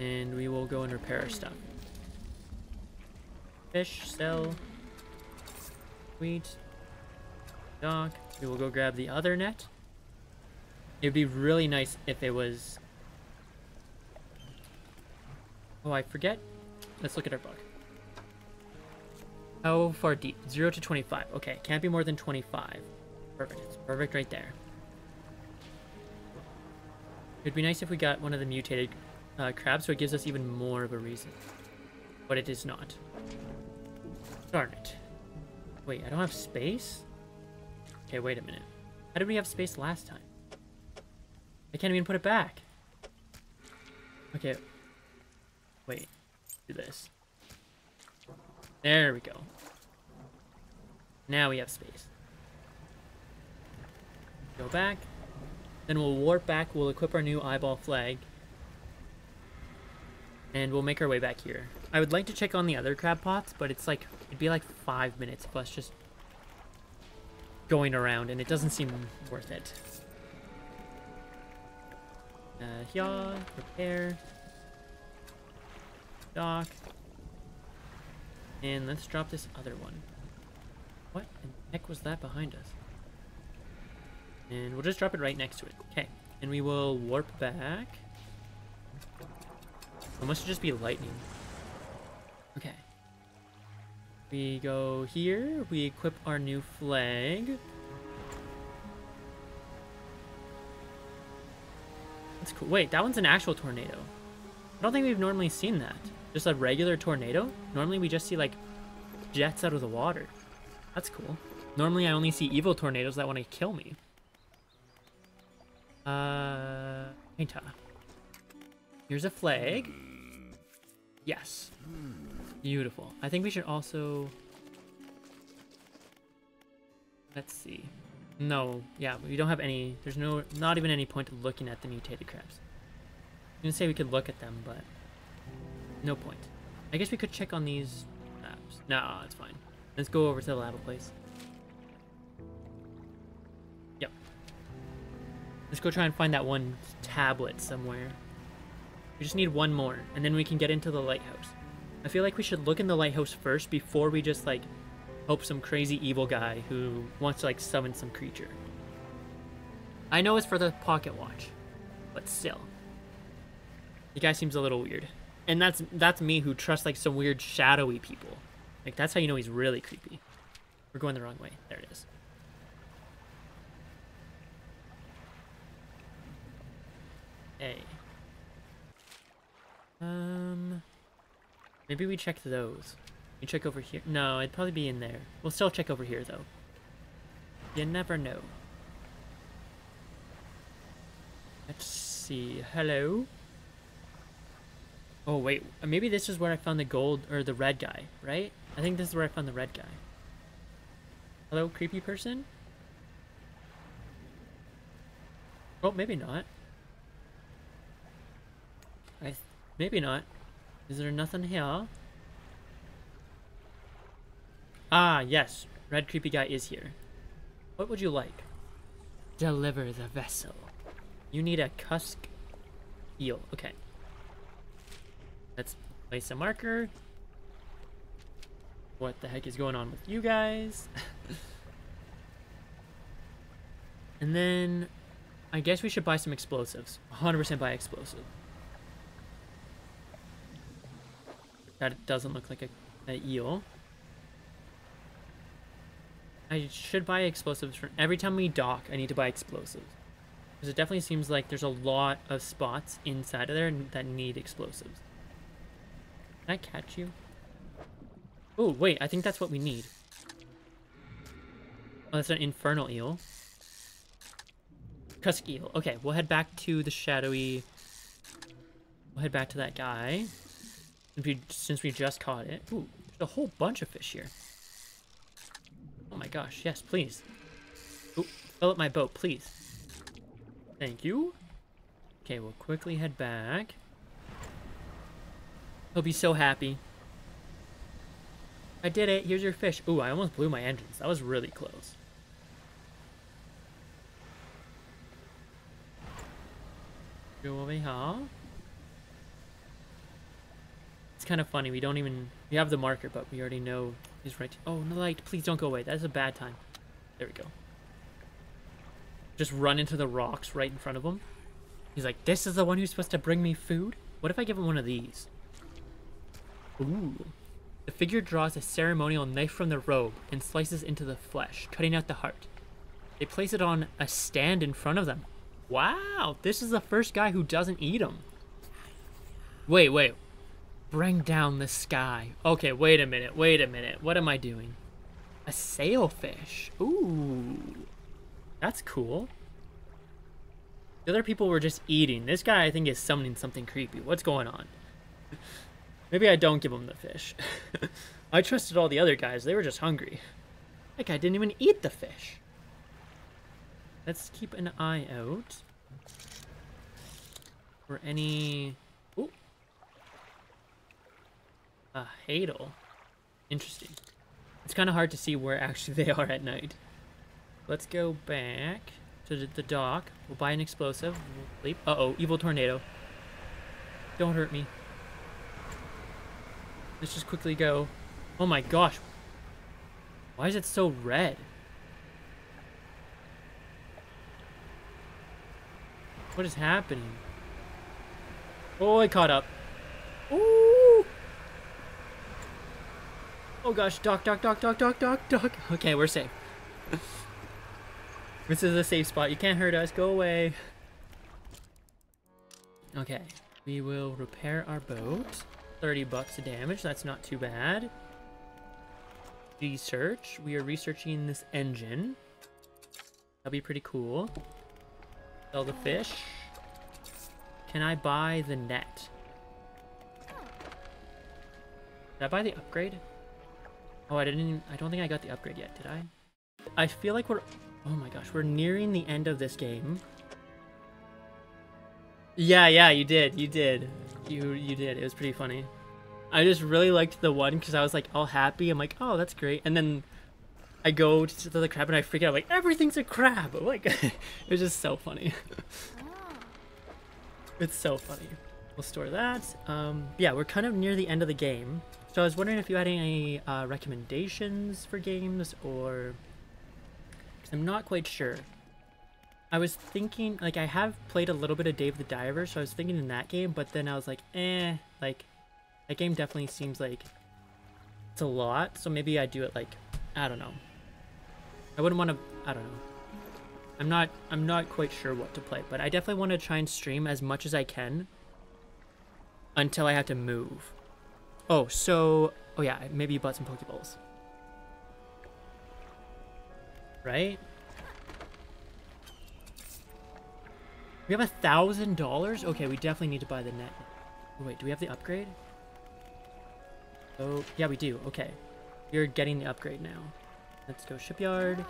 And we will go and repair our stuff. Fish, sell. Wheat. Dock. We will go grab the other net. It would be really nice if it was... Oh, I forget. Let's look at our book. How far deep? 0 to 25. Okay, can't be more than 25. Perfect. It's perfect right there. It'd be nice if we got one of the mutated uh, crabs so it gives us even more of a reason. But it is not. Darn it. Wait, I don't have space? Okay, wait a minute. How did we have space last time? I can't even put it back. Okay. Wait. Do this. There we go. Now we have space. Go back. Then we'll warp back, we'll equip our new eyeball flag. And we'll make our way back here. I would like to check on the other crab pots, but it's like, it'd be like five minutes plus just going around, and it doesn't seem worth it. Uh, here, repair. Dock. And let's drop this other one. What in the heck was that behind us? And we'll just drop it right next to it. Okay. And we will warp back. It must just be lightning. Okay. We go here. We equip our new flag. That's cool. Wait, that one's an actual tornado. I don't think we've normally seen that. Just a regular tornado? Normally we just see like jets out of the water. That's cool. Normally I only see evil tornadoes that want to kill me. Uh, painter. Here's a flag. Yes. Beautiful. I think we should also... Let's see. No, yeah, we don't have any... There's no, not even any point of looking at the mutated crabs. I'm gonna say we could look at them, but no point. I guess we could check on these maps. No, it's fine. Let's go over to the lava place. Yep. Let's go try and find that one tablet somewhere. We just need one more, and then we can get into the lighthouse. I feel like we should look in the lighthouse first before we just, like, hope some crazy evil guy who wants to, like, summon some creature. I know it's for the pocket watch, but still. The guy seems a little weird. And that's that's me who trusts, like, some weird shadowy people. Like, that's how you know he's really creepy. We're going the wrong way. There it is. A. Um, maybe we check those. We check over here. No, it'd probably be in there. We'll still check over here, though. You never know. Let's see. Hello? Oh, wait. Maybe this is where I found the gold, or the red guy, right? I think this is where I found the red guy. Hello, creepy person? Oh, maybe not. I maybe not. Is there nothing here? Ah, yes. Red creepy guy is here. What would you like? Deliver the vessel. You need a cusk eel. Okay. Let's place a marker. What the heck is going on with you guys? and then I guess we should buy some explosives. 100% buy explosives. That doesn't look like a, a eel. I should buy explosives for every time we dock. I need to buy explosives because it definitely seems like there's a lot of spots inside of there that need explosives. Can I catch you? Oh wait, I think that's what we need. Oh, that's an infernal eel. Cusk eel. Okay, we'll head back to the shadowy. We'll head back to that guy. Since we, since we just caught it. Ooh, there's a whole bunch of fish here. Oh my gosh, yes, please. Ooh, fill up my boat, please. Thank you. Okay, we'll quickly head back. He'll be so happy. I did it. Here's your fish. Ooh, I almost blew my engines. That was really close. Go over here. It's kind of funny. We don't even... We have the marker, but we already know he's right... Oh, no light. Please don't go away. That's a bad time. There we go. Just run into the rocks right in front of him. He's like, this is the one who's supposed to bring me food? What if I give him one of these? Ooh. The figure draws a ceremonial knife from the robe and slices into the flesh, cutting out the heart. They place it on a stand in front of them. Wow, this is the first guy who doesn't eat them. Wait, wait. Bring down the sky. Okay, wait a minute, wait a minute. What am I doing? A sailfish. Ooh. That's cool. The other people were just eating. This guy, I think, is summoning something creepy. What's going on? [LAUGHS] Maybe I don't give him the fish. [LAUGHS] I trusted all the other guys. They were just hungry. That guy didn't even eat the fish. Let's keep an eye out for any... Ooh. A hadal. Interesting. It's kind of hard to see where actually [LAUGHS] they are at night. Let's go back to the dock. We'll buy an explosive. Uh-oh, evil tornado. Don't hurt me. Let's just quickly go. Oh my gosh. Why is it so red? What is happening? Oh, I caught up. Ooh! Oh gosh, dock, dock, dock, dock, dock, dock, dock. Okay, we're safe. this is a safe spot. You can't hurt us. Go away. Okay, we will repair our boat. 30 bucks of damage. That's not too bad. Research. We are researching this engine. That'll be pretty cool. Sell the fish. Can I buy the net? Did I buy the upgrade? Oh, I didn't even, I don't think I got the upgrade yet, did I? I feel like we're... Oh my gosh, we're nearing the end of this game. Yeah, yeah, you did. You did. You you did. It was pretty funny. I just really liked the one because I was like all happy. I'm like, oh, that's great. And then I go to the crab and I freak out. I'm like, everything's a crab. Like, [LAUGHS] it was just so funny. it's so funny. We'll store that. Um, yeah, we're kind of near the end of the game. So I was wondering if you had any uh, recommendations for games or... I'm not quite sure. I was thinking, like, I have played a little bit of Dave the Diver, so I was thinking in that game, but then I was like, eh, like, that game definitely seems like it's a lot, so maybe I do it, like, I don't know. I wouldn't want to, I don't know. I'm not, I'm not quite sure what to play, but I definitely want to try and stream as much as I can until I have to move. Oh, so, oh yeah, maybe you bought some Pokeballs. Right? We have a thousand dollars? Okay, we definitely need to buy the net. Oh, wait, do we have the upgrade? Oh, yeah, we do. Okay. You're getting the upgrade now. Let's go shipyard.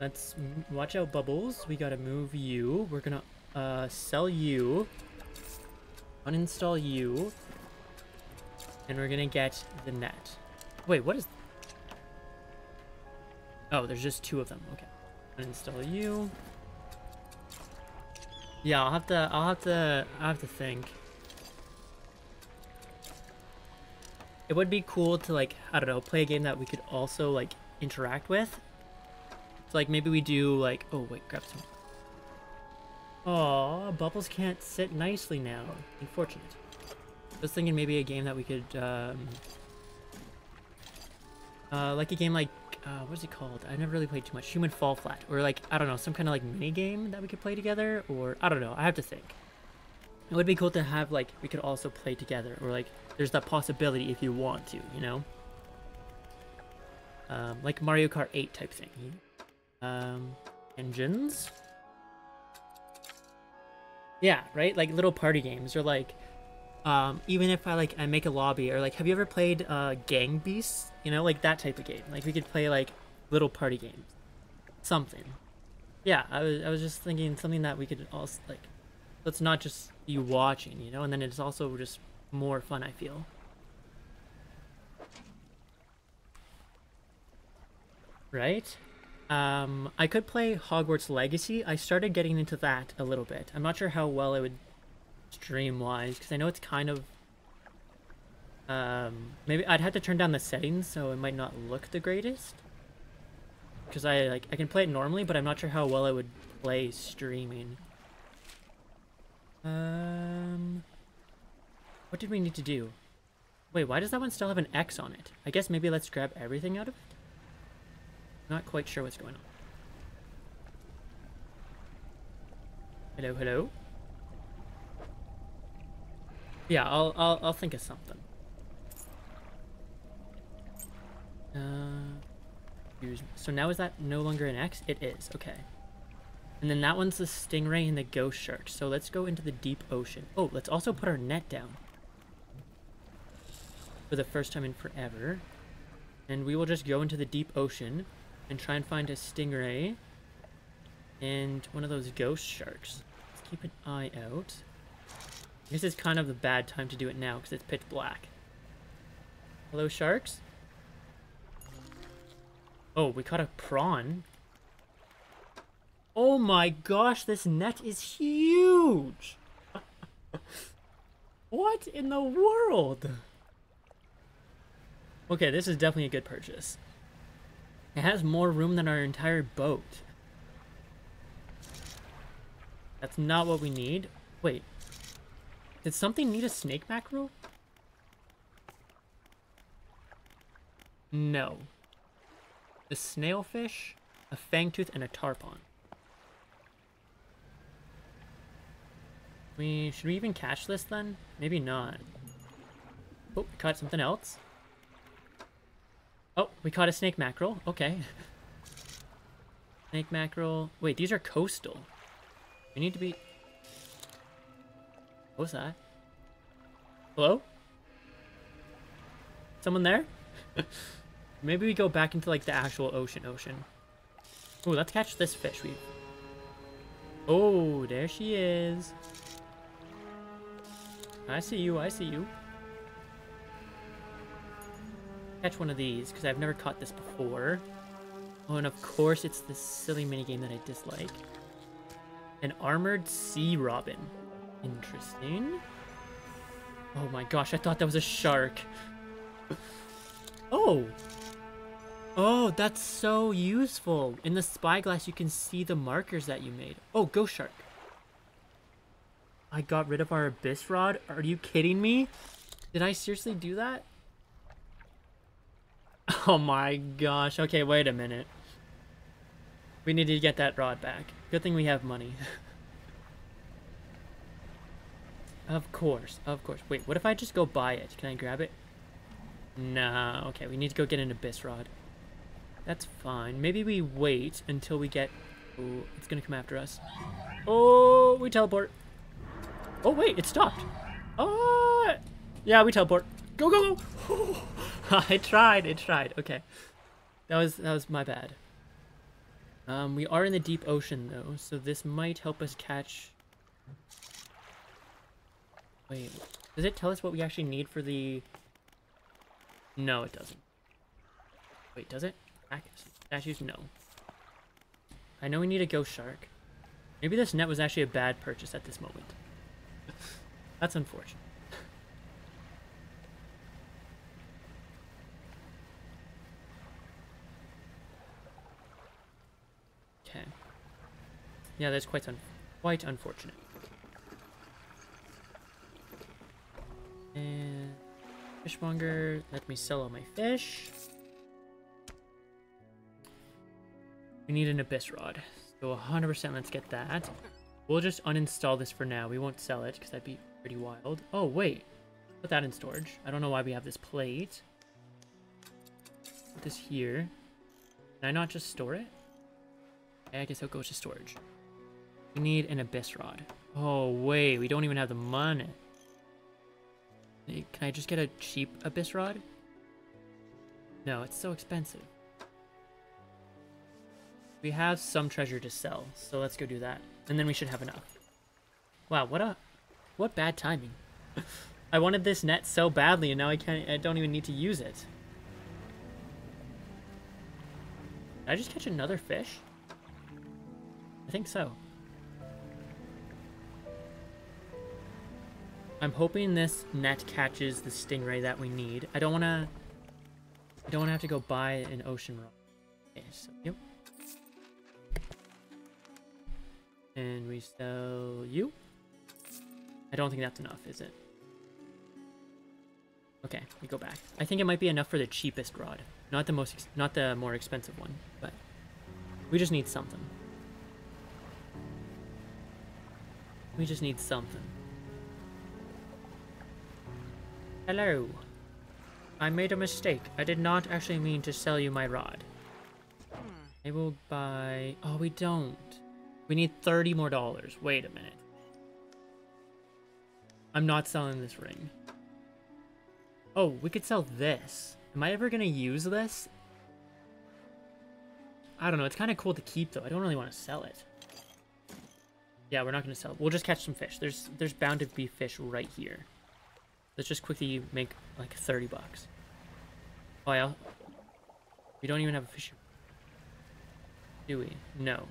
Let's watch out, Bubbles. We gotta move you. We're gonna uh, sell you. Uninstall you. And we're gonna get the net. Wait, what is... Oh, there's just two of them. Okay. Uninstall you. Yeah, I'll have to, I'll have to, I'll have to think. It would be cool to like, I don't know, play a game that we could also like interact with. So like maybe we do like, oh wait, grab some. Oh, Bubbles can't sit nicely now. Unfortunate. I was thinking maybe a game that we could, um, uh, like a game like uh, what's it called? I've never really played too much. Human Fall Flat, or like I don't know, some kind of like mini game that we could play together, or I don't know. I have to think. It would be cool to have like we could also play together, or like there's that possibility if you want to, you know. Um, like Mario Kart 8 type thing. Um, engines. Yeah, right? Like little party games or like um even if I like I make a lobby or like have you ever played uh Gang Beasts? You know, like that type of game. Like we could play like little party games. Something. Yeah, I was I was just thinking something that we could also like let's not just be watching, you know, and then it's also just more fun, I feel. Right? Um, I could play Hogwarts Legacy. I started getting into that a little bit. I'm not sure how well it would stream-wise, because I know it's kind of... Um, maybe I'd have to turn down the settings, so it might not look the greatest. Because I, like, I can play it normally, but I'm not sure how well I would play streaming. Um... What did we need to do? Wait, why does that one still have an X on it? I guess maybe let's grab everything out of it? Not quite sure what's going on. Hello, hello? Yeah, I'll, I'll, I'll think of something. Uh, so now is that no longer an X? It is, okay. And then that one's the stingray and the ghost shark. So let's go into the deep ocean. Oh, let's also put our net down. For the first time in forever. And we will just go into the deep ocean and try and find a stingray and one of those ghost sharks. Let's keep an eye out. This is kind of the bad time to do it now because it's pitch black. Hello, sharks? Oh, we caught a prawn. Oh my gosh, this net is huge! [LAUGHS] what in the world? Okay, this is definitely a good purchase. It has more room than our entire boat. That's not what we need. Wait. Did something need a snake mackerel? No. The snailfish, a fangtooth, and a tarpon. We should we even catch this then? Maybe not. Oh, caught something else. Oh, we caught a snake mackerel. Okay. [LAUGHS] snake mackerel. Wait, these are coastal. We need to be... What was that? Hello? Someone there? [LAUGHS] Maybe we go back into like the actual ocean ocean. Oh, let's catch this fish. We. Oh, there she is. I see you, I see you. Catch one of these, because I've never caught this before. Oh, and of course it's this silly minigame that I dislike. An armored sea robin. Interesting. Oh my gosh, I thought that was a shark. oh! Oh, that's so useful. In the spyglass, you can see the markers that you made. Oh, ghost shark. I got rid of our abyss rod? Are you kidding me? Did I seriously do that? [LAUGHS] Oh my gosh. Okay, wait a minute. We need to get that rod back. Good thing we have money. [LAUGHS] of course, of course. Wait, what if I just go buy it? Can I grab it? Nah, okay, we need to go get an abyss rod. That's fine. Maybe we wait until we get... Oh, it's gonna come after us. Oh, we teleport. Oh, wait, it stopped. Oh, yeah, we teleport. Go, go, go. [LAUGHS] I tried, I tried. Okay. That was, that was my bad. Um, we are in the deep ocean, though, so this might help us catch... Wait, does it tell us what we actually need for the... No, it doesn't. Wait, does it? Statues? No. I know we need a ghost shark. Maybe this net was actually a bad purchase at this moment. [LAUGHS] That's unfortunate. Okay. Yeah, that's quite un quite unfortunate. And fishmonger, let me sell all my fish. We need an abyss rod. So 100% let's get that. We'll just uninstall this for now. We won't sell it because that'd be pretty wild. Oh, wait. Put that in storage. I don't know why we have this plate. Put this here. Can I not just store it? Okay, I guess it'll go to storage. We need an abyss rod. Oh, wait, we don't even have the money. Can I just get a cheap abyss rod? No, it's so expensive. We have some treasure to sell, so let's go do that. And then we should have enough. Wow, what a... What bad timing. [LAUGHS] I wanted this net so badly, and now I can't... I don't even need to use it. Did I just catch another fish? I think so. I'm hoping this net catches the stingray that we need. I don't want to... I don't want to have to go buy an ocean rock. Okay, so, yep. And we sell you? I don't think that's enough, is it? Okay, we go back. I think it might be enough for the cheapest rod. Not the most, not the more expensive one, but we just need something. We just need something. Hello. I made a mistake. I did not actually mean to sell you my rod. Hmm. I will buy... Oh, we don't. We need 30 more dollars. Wait a minute. I'm not selling this ring. Oh, we could sell this. Am I ever going to use this? I don't know. It's kind of cool to keep, though. I don't really want to sell it. Yeah, we're not going to sell it. We'll just catch some fish. There's there's bound to be fish right here. Let's just quickly make like 30 bucks. Oh, yeah. We don't even have a fish. Do we? No.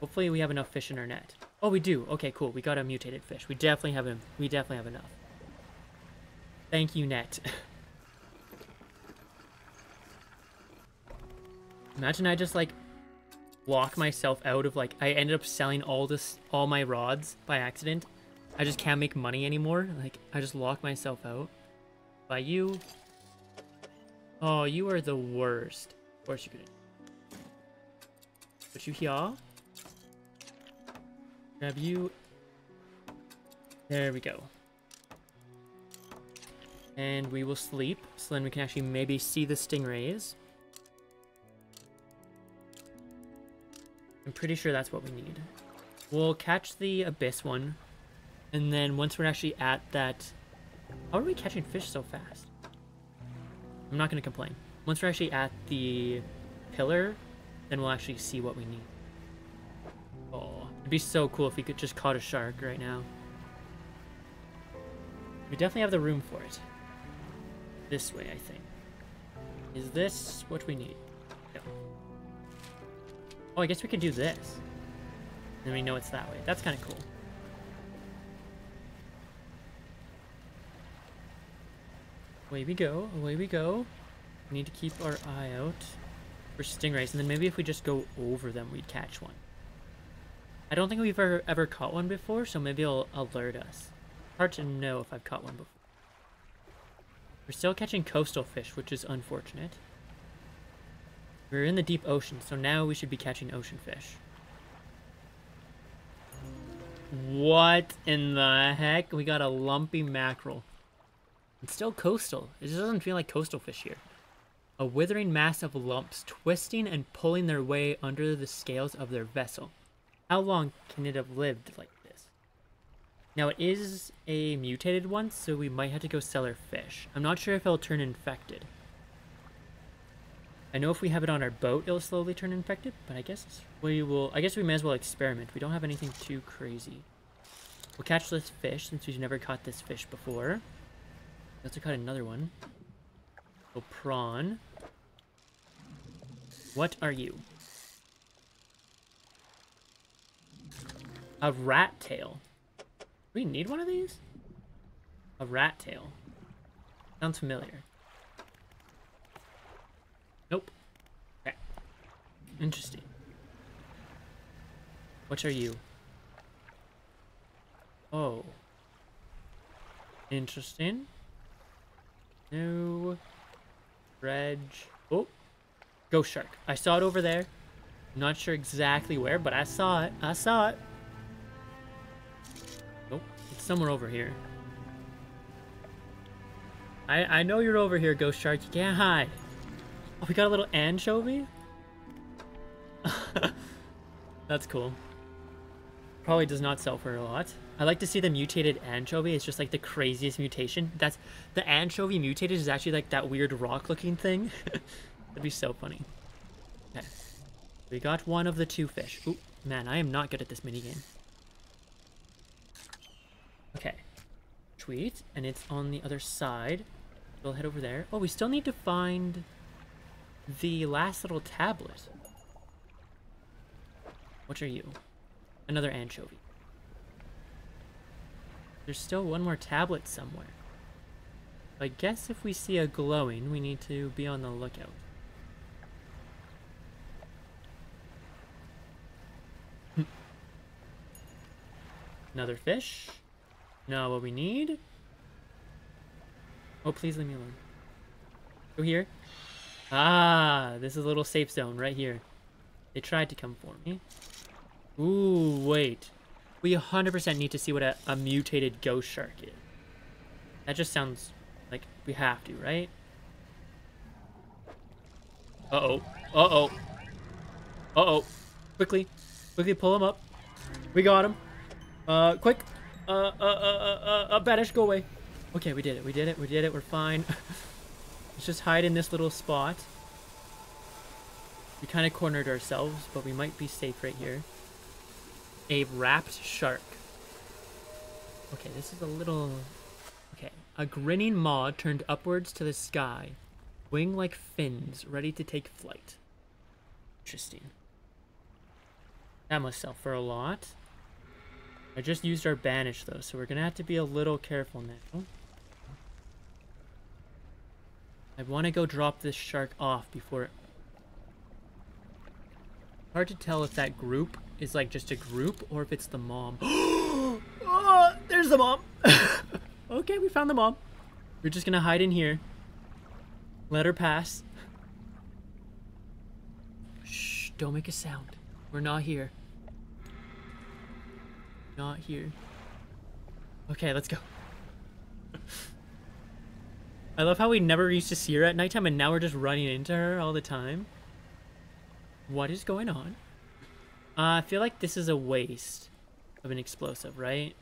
Hopefully we have enough fish in our net. Oh, we do. Okay, cool. We got a mutated fish. We definitely have a, we definitely have enough. Thank you, net. [LAUGHS] Imagine I just like lock myself out of like I ended up selling all this all my rods by accident. I just can't make money anymore. Like I just lock myself out. By you. Oh, you are the worst. Of course you couldn't. Put you here. Grab you. There we go. And we will sleep, so then we can actually maybe see the stingrays. I'm pretty sure that's what we need. We'll catch the abyss one, and then once we're actually at that... How are we catching fish so fast? I'm not going to complain. Once we're actually at the pillar, then we'll actually see what we need. It'd be so cool if we could just caught a shark right now. We definitely have the room for it. This way, I think. Is this what we need? No. Oh, I guess we could do this. Then we know it's that way. That's kind of cool. Away we go, away we go. We need to keep our eye out for stingrays, and then maybe if we just go over them, we'd catch one. I don't think we've ever, ever caught one before, so maybe it'll alert us. Hard to know if I've caught one before. We're still catching coastal fish, which is unfortunate. We're in the deep ocean, so now we should be catching ocean fish. What in the heck? We got a lumpy mackerel. It's still coastal. It just doesn't feel like coastal fish here. A withering mass of lumps twisting and pulling their way under the scales of their vessel. How long can it have lived like this? now it is a mutated one, so we might have to go sell our fish. I'm not sure if it'll turn infected. I know if we have it on our boat, it'll slowly turn infected, but I guess we will, I guess we may as well experiment. We don't have anything too crazy. We'll catch this fish since we've never caught this fish before. Let's caught another one. Oh, prawn. What are you? A rat tail we need one of these? A rat tail. Sounds familiar. Nope. Okay. Interesting. What are you? Oh. Interesting. No. Reg. Oh. Ghost shark. I saw it over there. Not sure exactly where, but I saw it. I saw it somewhere over here. I I know you're over here, Ghost Shark. You can't hide. Oh, we got a little anchovy? [LAUGHS] That's cool. Probably does not sell for a lot. I like to see the mutated anchovy. It's just like the craziest mutation. That's the anchovy mutated is actually like that weird rock looking thing. [LAUGHS] That'd be so funny. Okay. We got one of the two fish. Ooh, man, I am not good at this minigame. Okay. Tweet, And it's on the other side. We'll head over there. Oh, we still need to find the last little tablet. What are you? Another anchovy. There's still one more tablet somewhere. I guess if we see a glowing, we need to be on the lookout. Hmm. Another fish. No, what we need? Oh, please leave me alone. Go here. Ah, this is a little safe zone right here. They tried to come for me. Ooh, wait. We 100% need to see what a, a mutated ghost shark is. That just sounds like we have to, right? Uh-oh. Uh-oh. Uh-oh. Quickly. Quickly pull him up. We got him. Uh, quick. Uh, uh, uh, uh, uh, Banish, go away. Okay, we did it. We did it. We did it. We're fine. [LAUGHS] Let's just hide in this little spot. We kind of cornered ourselves, but we might be safe right here. A wrapped shark. Okay, this is a little... Okay. A grinning maw turned upwards to the sky. Wing like fins, ready to take flight. Interesting. That must sell for a lot. I just used our banish though, so we're gonna have to be a little careful now. I want to go drop this shark off before... Hard to tell if that group is like just a group or if it's the mom. oh, [GASPS] there's the mom. [LAUGHS] okay, we found the mom. We're just gonna hide in here. Let her pass. Shh, don't make a sound. We're not here. Not here. Okay, let's go. I love how we never used to see her at nighttime and now we're just running into her all the time. What is going on? Uh, I feel like this is a waste of an explosive, right?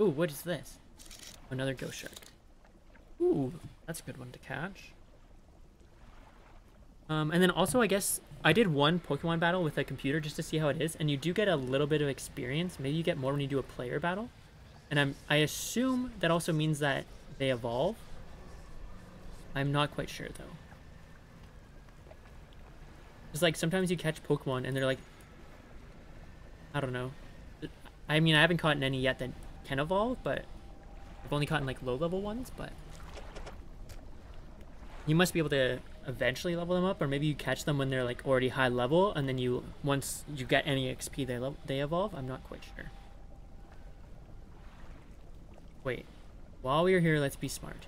Ooh, what is this? Another ghost shark. Ooh, that's a good one to catch. Um, and then also, I guess, I did one Pokemon battle with a computer just to see how it is, and you do get a little bit of experience. Maybe you get more when you do a player battle. And I'm, I assume that also means that they evolve. I'm not quite sure, though. It's like sometimes you catch Pokemon and they're like I don't know. I mean, I haven't caught any yet that can evolve, but I've only caught like low level ones, but you must be able to eventually level them up, or maybe you catch them when they're like already high level, and then you once you get any XP, they they evolve. I'm not quite sure. Wait, while we are here, let's be smart.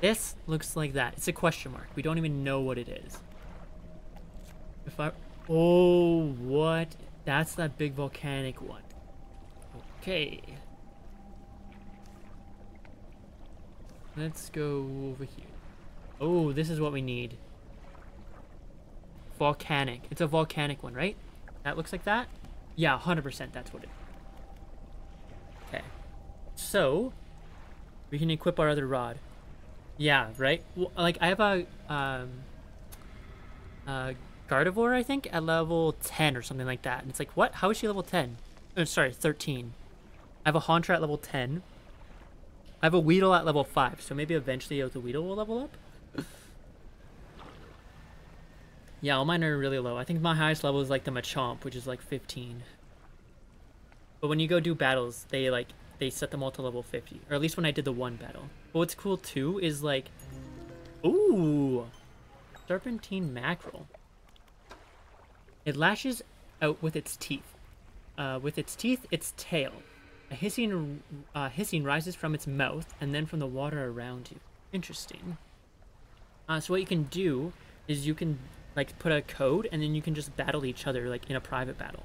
This looks like that. It's a question mark. We don't even know what it is. If I Oh, what? That's that big volcanic one. Okay. Let's go over here. Oh, this is what we need. Volcanic. It's a volcanic one, right? That looks like that? Yeah, 100% that's what it is. Okay. So, we can equip our other rod. Yeah, right? Well, like, I have a, um, uh, Gardevoir, I think, at level 10 or something like that. And it's like, what? How is she level 10? Oh, sorry, 13. I have a Haunter at level 10. I have a Weedle at level 5, so maybe eventually the Weedle will level up? yeah, all mine are really low. I think my highest level is like the Machamp, which is like 15. But when you go do battles, they like, they set them all to level 50. Or at least when I did the one battle. But what's cool too is like, ooh, Serpentine Mackerel. It lashes out with its teeth. Uh, with its teeth, its tail. A hissing, uh, hissing rises from its mouth and then from the water around you. Interesting. Uh, so what you can do is you can like put a code and then you can just battle each other like in a private battle,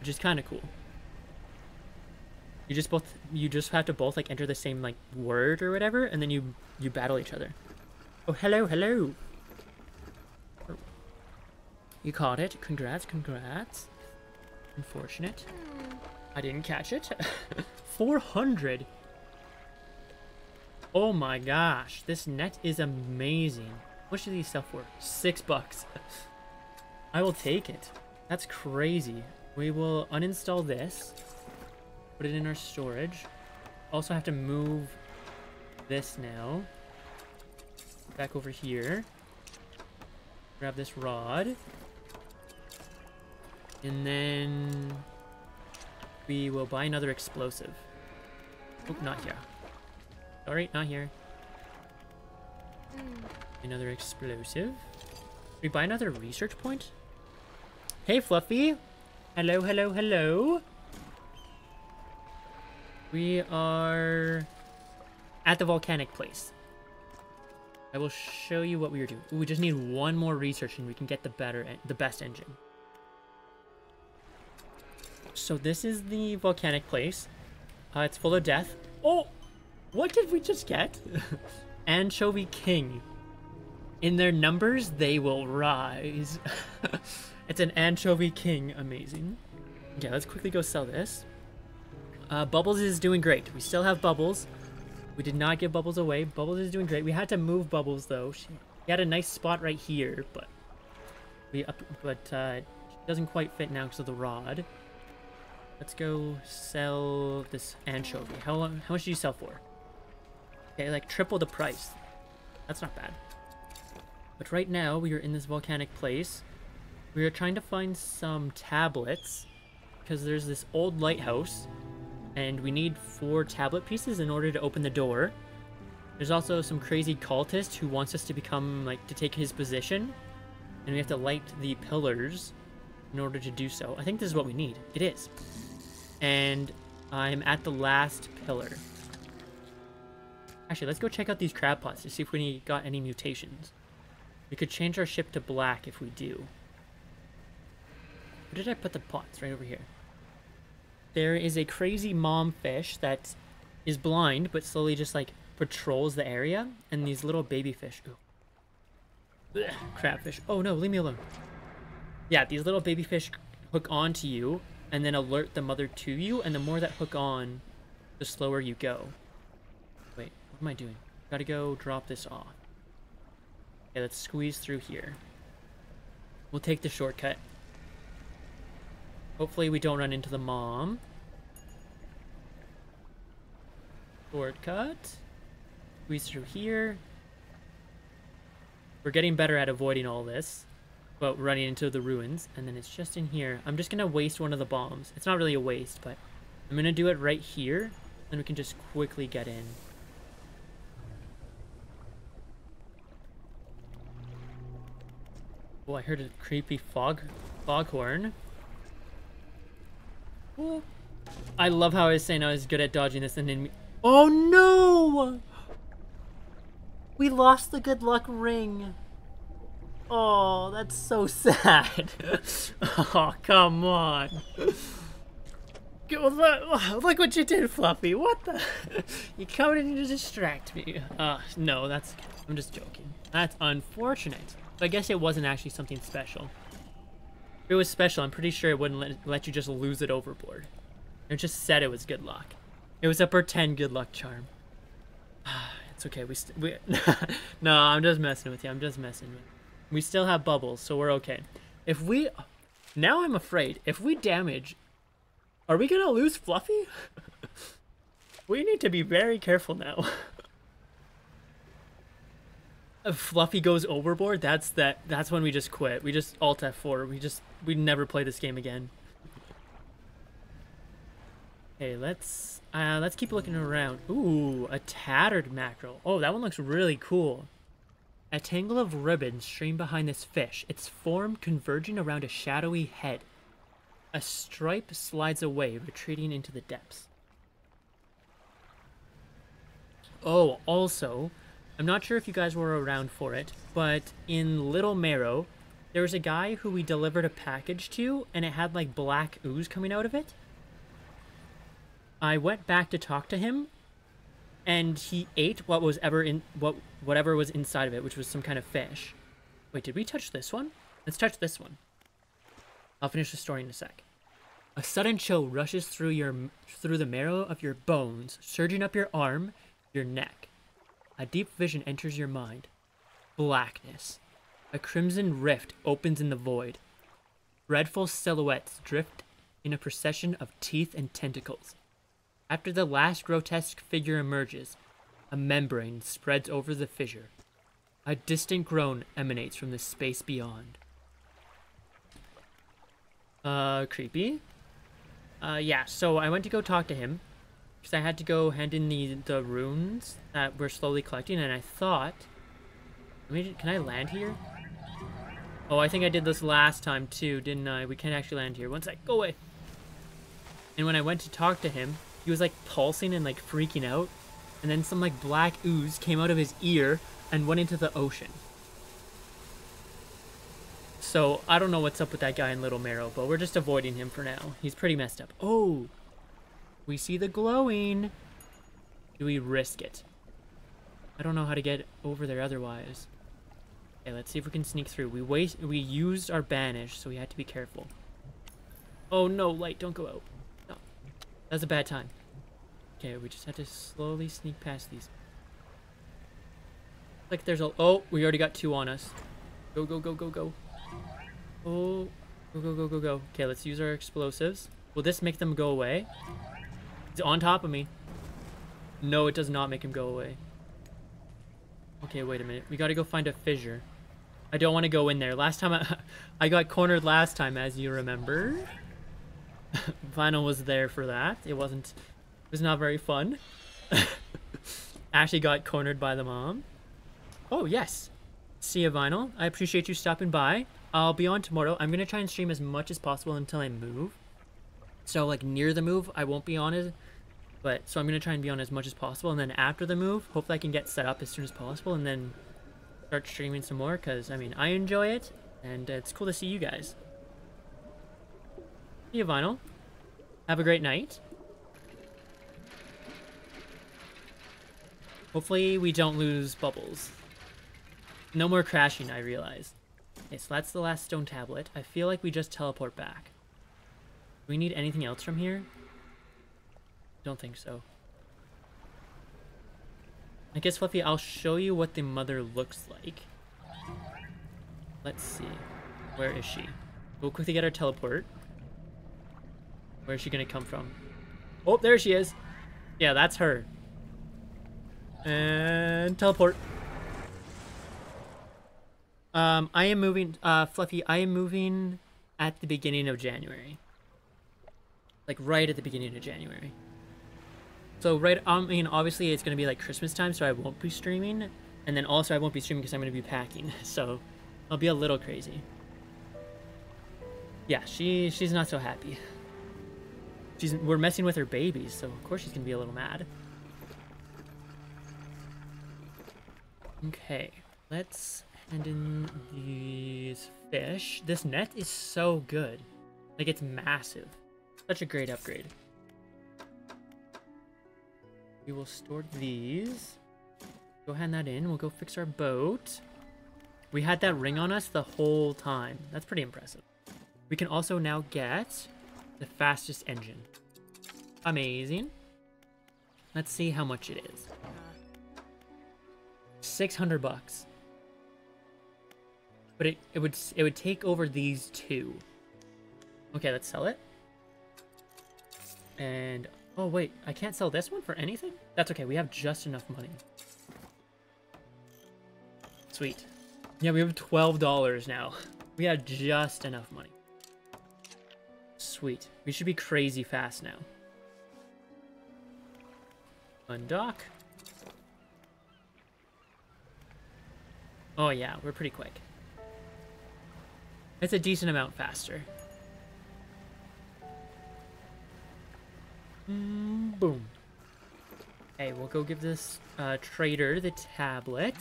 which is kind of cool. You just both you just have to both like enter the same like word or whatever, and then you you battle each other. Oh hello hello. You caught it. Congrats, congrats. Unfortunate. I didn't catch it. [LAUGHS] 400. Oh my gosh, this net is amazing. What should these sell for? Six bucks. [LAUGHS] I will take it. That's crazy. We will uninstall this. Put it in our storage. Also have to move this now. Back over here. Grab this rod. And then we will buy another explosive. Oh, not here. Sorry, not here. Another explosive. We buy another research point? Hey, Fluffy. Hello, hello, hello. We are at the volcanic place. I will show you what we are doing. we just need one more research and we can get the better, the best engine. So this is the volcanic place. Uh, it's full of death. Oh, what did we just get? [LAUGHS] Anchovy King. In their numbers, they will rise. [LAUGHS] it's an Anchovy King. Amazing. Okay, let's quickly go sell this. Uh, Bubbles is doing great. We still have Bubbles. We did not give Bubbles away. Bubbles is doing great. We had to move Bubbles, though. She had a nice spot right here, but we up, but uh, doesn't quite fit now because of the rod. Let's go sell this anchovy. How long? How much do you sell for? Okay, like triple the price. That's not bad. But right now, we are in this volcanic place. We are trying to find some tablets because there's this old lighthouse and we need four tablet pieces in order to open the door. There's also some crazy cultist who wants us to become, like, to take his position. And we have to light the pillars in order to do so. I think this is what we need. It is. And I'm at the last pillar. Actually, let's go check out these crab pots to see if we got any mutations. We could change our ship to black if we do. Where did I put the pots? Right over here. There is a crazy mom fish that is blind, but slowly just like patrols the area. And these little baby fish. Ooh. Ugh, crabfish. Oh no, leave me alone. Yeah, these little baby fish hook onto you and then alert the mother to you. And the more that hook on, the slower you go. Wait, what am I doing? Gotta go drop this off. Okay, let's squeeze through here. We'll take the shortcut. Hopefully we don't run into the mom. Shortcut. Squeeze through here. We're getting better at avoiding all this. But running into the ruins. And then it's just in here. I'm just going to waste one of the bombs. It's not really a waste, but I'm going to do it right here. Then we can just quickly get in. Oh, I heard a creepy fog foghorn. I love how I was saying I was good at dodging this and then Oh no! [GASPS] We lost the good luck ring. Oh, that's so [LAUGHS] sad. oh, come on. Look what you did, Fluffy. What the? [LAUGHS] You coming in to distract me. Uh, no, that's... I'm just joking. That's unfortunate. But I guess it wasn't actually something special. If it was special, I'm pretty sure it wouldn't let, let you just lose it overboard. It just said it was good luck. It was a pretend good luck charm. [SIGHS] it's okay. We, we [LAUGHS] no, I'm just messing with you. I'm just messing with. You. We still have bubbles, so we're okay. If we, now I'm afraid. If we damage, are we gonna lose Fluffy? [LAUGHS] we need to be very careful now. [LAUGHS] if Fluffy goes overboard, that's that. That's when we just quit. We just alt F4. We just we never play this game again. Okay, let's uh, let's keep looking around. Ooh, a tattered mackerel. Oh, that one looks really cool. A tangle of ribbons stream behind this fish, its form converging around a shadowy head. A stripe slides away, retreating into the depths. Oh, also, I'm not sure if you guys were around for it, but in Little Marrow, there was a guy who we delivered a package to, and it had like black ooze coming out of it. I went back to talk to him, and he ate what was ever in what whatever was inside of it, which was some kind of fish. Wait, did we touch this one? Let's touch this one. I'll finish the story in a sec. A sudden chill rushes through your through the marrow of your bones, surging up your arm, your neck. A deep vision enters your mind. Blackness. A crimson rift opens in the void. Dreadful silhouettes drift in a procession of teeth and tentacles. After the last grotesque figure emerges, a membrane spreads over the fissure. A distant groan emanates from the space beyond. Uh, creepy. Uh, yeah, so I went to go talk to him because I had to go hand in the, the runes that we're slowly collecting, and I thought, I mean, can I land here? Oh, I think I did this last time too, didn't I? We can't actually land here. One sec, go away. And when I went to talk to him, he was like pulsing and like freaking out, and then some like black ooze came out of his ear and went into the ocean. So I don't know what's up with that guy in Little Marrow, but we're just avoiding him for now. He's pretty messed up. Oh, we see the glowing. Do we risk it? I don't know how to get over there otherwise. Okay, let's see if we can sneak through. We waste. We used our banish, so we had to be careful. Oh no, light, don't go out. That's a bad time. Okay, we just have to slowly sneak past these. Like there's a. Oh, we already got two on us. Go, go, go, go, go. Oh, go, go, go, go, go. Okay, let's use our explosives. Will this make them go away? He's on top of me. No, it does not make him go away. Okay, wait a minute. We gotta go find a fissure. I don't want to go in there. Last time I, [LAUGHS] I got cornered last time, as you remember. [LAUGHS] Vinyl was there for that. It wasn't, it was not very fun. [LAUGHS] Ashley got cornered by the mom. Oh, yes. See you, Vinyl. I appreciate you stopping by. I'll be on tomorrow. I'm going to try and stream as much as possible until I move. So, like, near the move, I won't be on it. But, so I'm going to try and be on as much as possible. And then after the move, hopefully I can get set up as soon as possible. And then start streaming some more. Because, I mean, I enjoy it. And it's cool to see you guys. You, Vinyl. Have a great night. Hopefully we don't lose bubbles. No more crashing, I realize. Okay, so that's the last stone tablet. I feel like we just teleport back. Do we need anything else from here? Don't think so. I guess, Fluffy, I'll show you what the mother looks like. Let's see. Where is she? We'll quickly get our teleport. Where is she gonna come from? Oh, there she is. Yeah, that's her. And teleport. Um, I am moving, uh, Fluffy, I am moving at the beginning of January. Like, right at the beginning of January. So, right, I mean, obviously it's going to be, like, Christmas time, so I won't be streaming. And then also I won't be streaming because I'm going to be packing. [LAUGHS] So, I'll be a little crazy. Yeah, she she's not so happy. She's, we're messing with her babies, so of course she's to be a little mad. Okay, let's and in these fish, this net is so good. Like, it's massive. Such a great upgrade. We will store these. Go hand that in. We'll go fix our boat. We had that ring on us the whole time. That's pretty impressive. We can also now get the fastest engine. Amazing. Let's see how much it is. 600 bucks. But it, it would it would take over these two. Okay, let's sell it. And oh wait, I can't sell this one for anything? That's okay, we have just enough money. Sweet. Yeah, we have $12 now. We have just enough money. Sweet. We should be crazy fast now. Undock. Oh yeah, we're pretty quick. It's a decent amount faster. Mm, boom. Hey, we'll go give this uh, trader the tablet.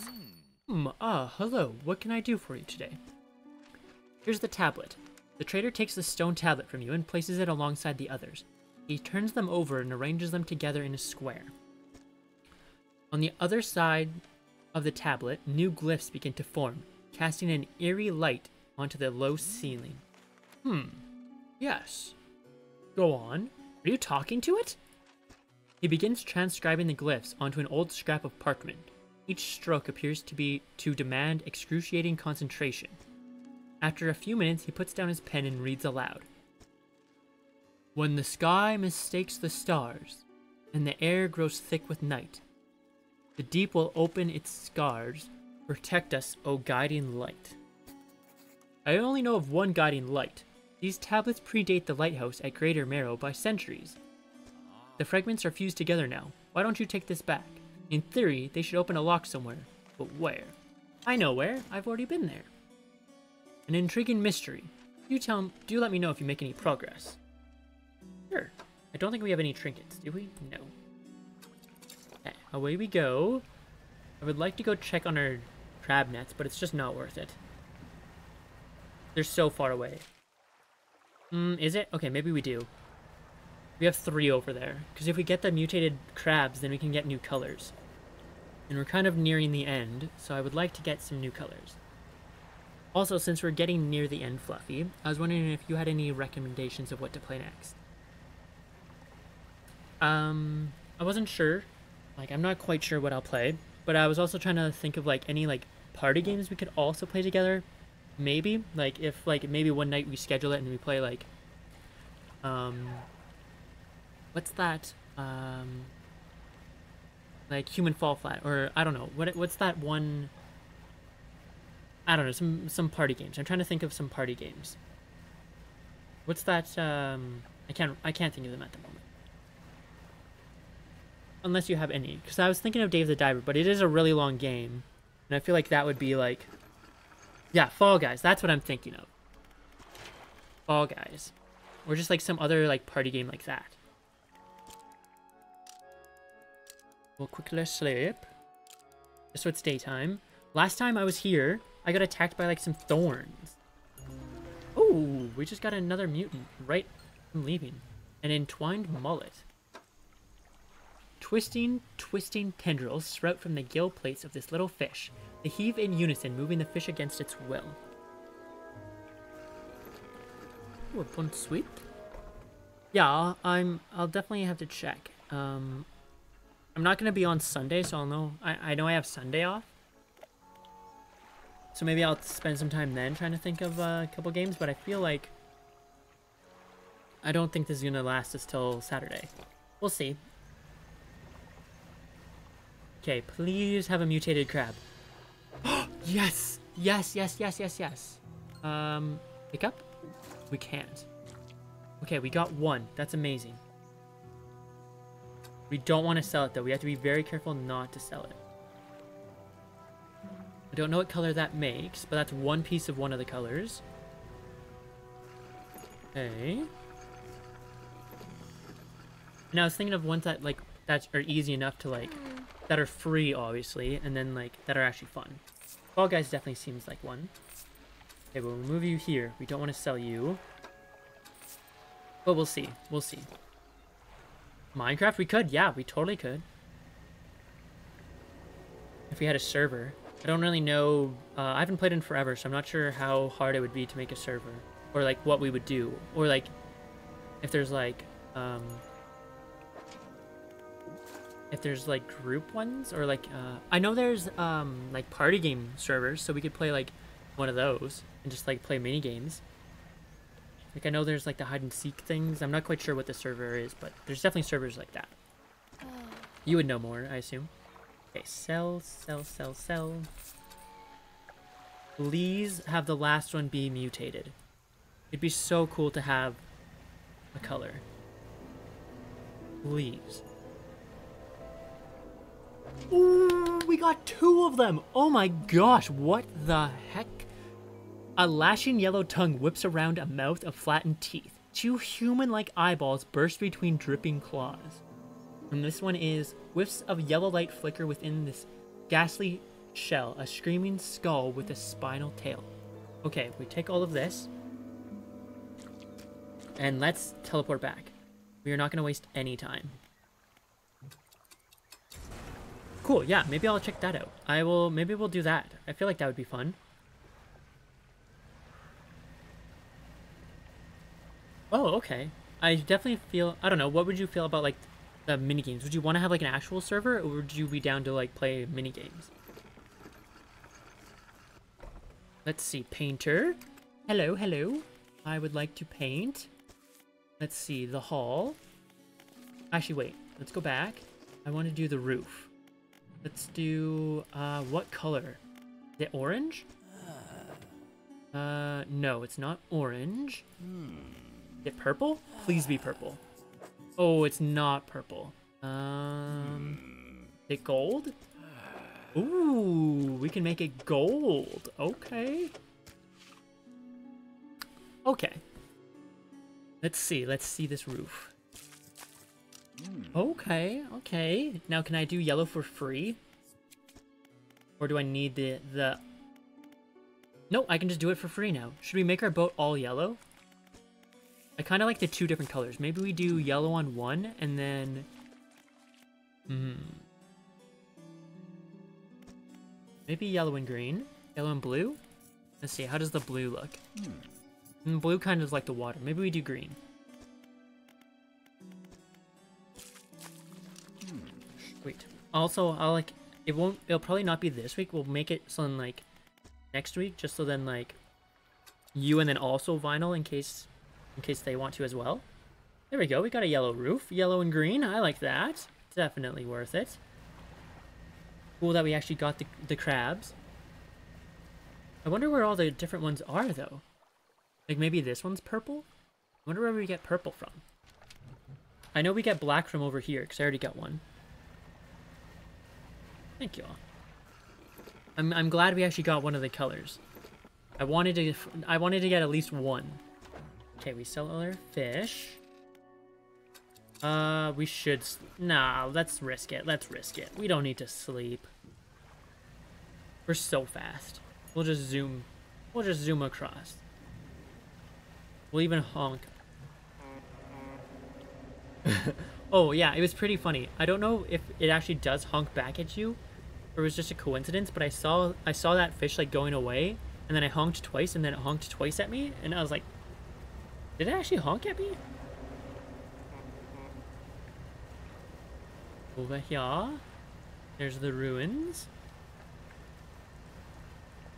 Hmm, ah, hello. What can I do for you today? Here's the tablet. The trader takes the stone tablet from you and places it alongside the others. He turns them over and arranges them together in a square. On the other side of the tablet, new glyphs begin to form, casting an eerie light onto the low ceiling. Hmm. Yes. Go on. Are you talking to it? He begins transcribing the glyphs onto an old scrap of parchment. Each stroke appears to be to demand excruciating concentration. After a few minutes, he puts down his pen and reads aloud. When the sky mistakes the stars, and the air grows thick with night, the deep will open its scars. Protect us, O guiding light. I only know of one guiding light. These tablets predate the lighthouse at Greater Marrow by centuries. The fragments are fused together now. Why don't you take this back? In theory, they should open a lock somewhere. But where? I know where. I've already been there. An intriguing mystery. You tell do let me know if you make any progress. Sure. I don't think we have any trinkets, do we? No. Okay, away we go. I would like to go check on our crab nets, but it's just not worth it. They're so far away. Hmm, is it? Okay, maybe we do. We have three over there. Because if we get the mutated crabs, then we can get new colors. And we're kind of nearing the end, so I would like to get some new colors. Also, since we're getting near the end, Fluffy, I was wondering if you had any recommendations of what to play next. Um, I wasn't sure. Like, I'm not quite sure what I'll play, but I was also trying to think of like any like party games we could also play together. Maybe like if like maybe one night we schedule it and we play like, um, what's that? Um, like Human Fall Flat, or I don't know what what's that one I don't know, some some party games. I'm trying to think of some party games. What's that? Um, I can't I can't think of them at the moment. Unless you have any, because I was thinking of Dave the Diver, but it is a really long game, and I feel like that would be like, yeah, Fall Guys. That's what I'm thinking of. Fall Guys, or just like some other like party game like that. We'll quickly sleep. So it's daytime. Last time I was here, I got attacked by like some thorns. Oh, we just got another mutant right from leaving. An entwined mullet. Twisting, twisting tendrils sprout from the gill plates of this little fish. They heave in unison, moving the fish against its will. Ooh, a fun sweet. Yeah, I'm. I'll definitely have to check. Um, I'm not gonna be on Sunday, so I'll know. I I know I have Sunday off, so maybe I'll spend some time then trying to think of uh, a couple games, but I feel like I don't think this is going to last us till Saturday. We'll see. Okay, please have a mutated crab. [GASPS] yes! Yes, yes, yes, yes, yes. Um, pick up? We can't. Okay, we got one. That's amazing. We don't want to sell it, though. We have to be very careful not to sell it. Don't know what color that makes, but that's one piece of one of the colors. Okay. Now I was thinking of ones that like that are easy enough to like that are free obviously and then like that are actually fun. Fall Guys definitely seems like one. Okay, we'll remove you here. We don't want to sell you. But we'll see. We'll see. Minecraft? We could. Yeah, we totally could. If we had a server. I don't really know. Uh, I haven't played in forever, so I'm not sure how hard it would be to make a server, or like what we would do, or like if there's like um, if there's like group ones, or like uh, I know there's um, like party game servers, so we could play like one of those and just like play mini games. Like I know there's like the hide and seek things. I'm not quite sure what the server is, but there's definitely servers like that. You would know more, I assume. Okay, sell, sell, sell, sell. Please have the last one be mutated. It'd be so cool to have a color. Please. Ooh, we got two of them! Oh my gosh, what the heck? A lashing yellow tongue whips around a mouth of flattened teeth. Two human-like eyeballs burst between dripping claws. And this one is whiffs of yellow light flicker within this ghastly shell, a screaming skull with a spinal tail. Okay, we take all of this. And let's teleport back. We are not going to waste any time. Cool, yeah, maybe I'll check that out. I will, maybe we'll do that. I feel like that would be fun. Oh, okay. I definitely feel. I don't know. What would you feel about like the mini games? Would you want to have like an actual server, or would you be down to like play mini games? Let's see, painter. Hello, hello. I would like to paint. Let's see, the hall. Actually, wait. Let's go back. I want to do the roof. Let's do, uh, what color? Is it orange? Uh, no, it's not orange. Is it purple? Please be purple. Oh, it's not purple. Um, is it gold? Ooh, we can make it gold. Okay. Okay. Let's see. Let's see this roof. Okay, okay. Now, can I do yellow for free? Or do I need the... the... No, I can just do it for free now. Should we make our boat all yellow? I kind of like the two different colors. Maybe we do yellow on one, and then... Hmm. Maybe yellow and green. Yellow and blue? Let's see, how does the blue look? Mm, blue kind of like the water. Maybe we do green. Wait. Also, I'll like it won't it'll probably not be this week. We'll make it so then like next week just so then like you and then also vinyl in case in case they want to as well. There we go. We got a yellow roof. Yellow and green. I like that. Definitely worth it. Cool that we actually got the, the crabs. I wonder where all the different ones are, though. Like, maybe this one's purple? I wonder where we get purple from. I know we get black from over here, because I already got one. Thank you all. I'm, I'm glad we actually got one of the colors. I wanted to I wanted to get at least one. Okay, we sell our fish. Uh, we should... Nah, let's risk it. Let's risk it. We don't need to sleep. We're so fast. We'll just zoom. We'll just zoom across. We'll even honk. [LAUGHS] oh, yeah, it was pretty funny. I don't know if it actually does honk back at you, or it was just a coincidence, but I saw I saw that fish, like, going away, and then I honked twice, and then it honked twice at me, and I was like, did it actually honk at me? Over here. There's the ruins.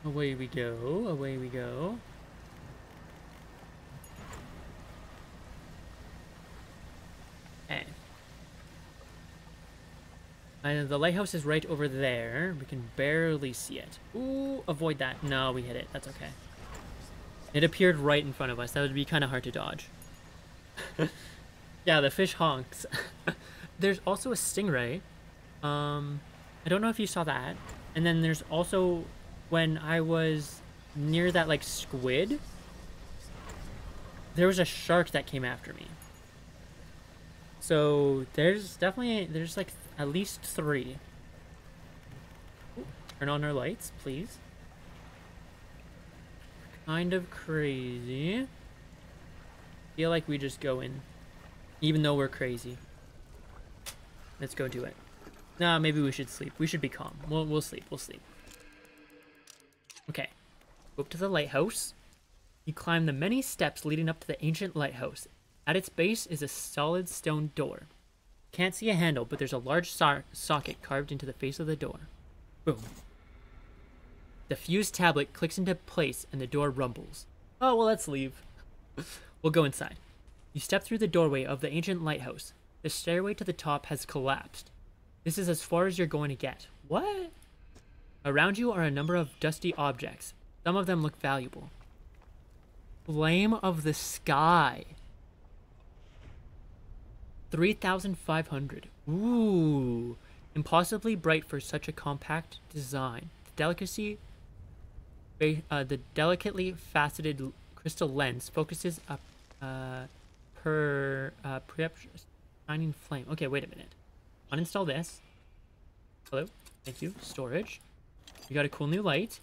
Away we go, away we go. Okay. And the lighthouse is right over there. We can barely see it. Ooh, avoid that. No, we hit it. That's okay. It appeared right in front of us. That would be kind of hard to dodge. yeah, the fish honks. [LAUGHS] there's also a stingray. Um, I don't know if you saw that. And then there's also when I was near that like squid, there was a shark that came after me. So there's definitely there's like at least three. Turn on our lights, please. Kind of crazy. Feel like we just go in, even though we're crazy. Let's go do it. Nah, maybe we should sleep. We should be calm. We'll, we'll sleep. We'll sleep. Okay. Go up to the lighthouse. You climb the many steps leading up to the ancient lighthouse. At its base is a solid stone door. Can't see a handle, but there's a large so socket carved into the face of the door. Boom. The fused tablet clicks into place and the door rumbles. Oh, well, let's leave. [LAUGHS] we'll go inside. You step through the doorway of the ancient lighthouse. The stairway to the top has collapsed. This is as far as you're going to get. What? Around you are a number of dusty objects. Some of them look valuable. Flame of the sky. 3,500. Ooh. Impossibly bright for such a compact design. The delicacy, uh, the delicately faceted crystal lens focuses up uh, per uh, Shining flame. Okay, wait a minute. Uninstall this. Hello. Thank you. Storage. We got a cool new light.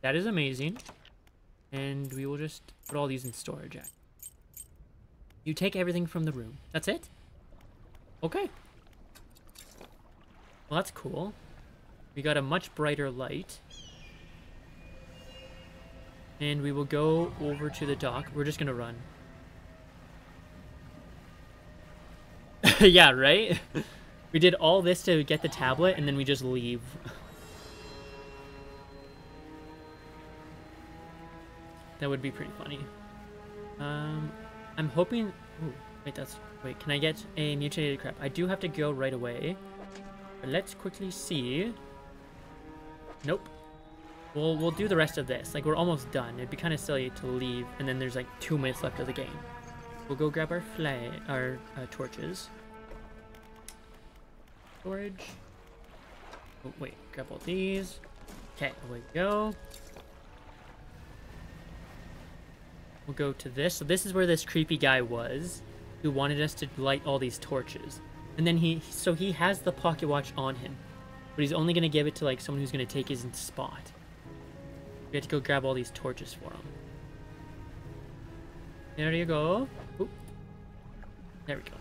That is amazing. And we will just put all these in storage. You take everything from the room. That's it? Okay. Well, that's cool. We got a much brighter light. And we will go over to the dock. We're just going to run. [LAUGHS] yeah, right? [LAUGHS] we did all this to get the tablet, and then we just leave. [LAUGHS] that would be pretty funny. Um, I'm hoping... Ooh, wait, that's... Wait, can I get a mutated crab? I do have to go right away. But let's quickly see. Nope. We'll, we'll do the rest of this. Like, we're almost done. It'd be kind of silly to leave, and then there's like two minutes left of the game. We'll go grab our flame, our uh, torches. Storage. Oh, wait, grab all these. Okay, away we go. We'll go to this. So this is where this creepy guy was, who wanted us to light all these torches. And then he, so he has the pocket watch on him, but he's only gonna give it to like someone who's gonna take his spot. We have to go grab all these torches for him. There you go. Oop. There we go.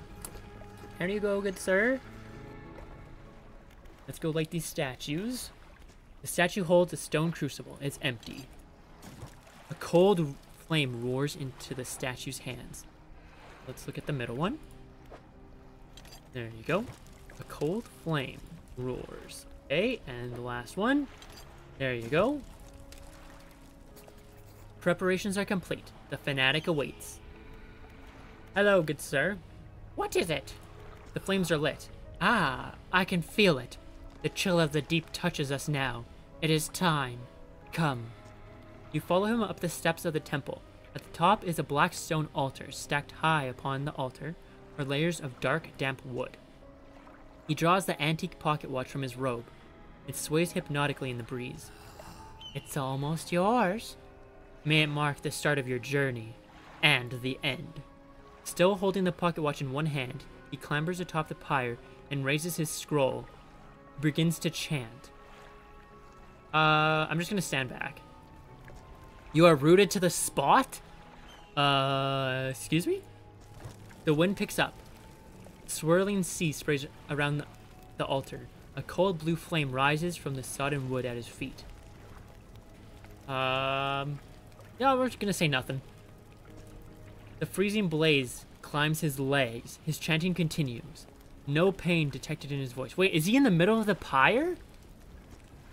There you go, good sir. Let's go light these statues. The statue holds a stone crucible. It's empty. A cold flame roars into the statue's hands. Let's look at the middle one. There you go. A cold flame roars. Okay, and the last one. There you go. Preparations are complete. The fanatic awaits. Hello, good sir. What is it? The flames are lit. Ah, I can feel it. The chill of the deep touches us now. It is time. Come. You follow him up the steps of the temple. At the top is a black stone altar. Stacked high upon the altar are layers of dark, damp wood. He draws the antique pocket watch from his robe. It sways hypnotically in the breeze. It's almost yours. May it mark the start of your journey, and the end. Still holding the pocket watch in one hand, he clambers atop the pyre and raises his scroll, begins to chant. Uh, I'm just gonna stand back. You are rooted to the spot? Uh, excuse me? The wind picks up. Swirling sea sprays around the altar. A cold blue flame rises from the sodden wood at his feet. Um, yeah, we're just gonna say nothing. The freezing blaze climbs his legs. His chanting continues. No pain detected in his voice. Wait, is he in the middle of the pyre?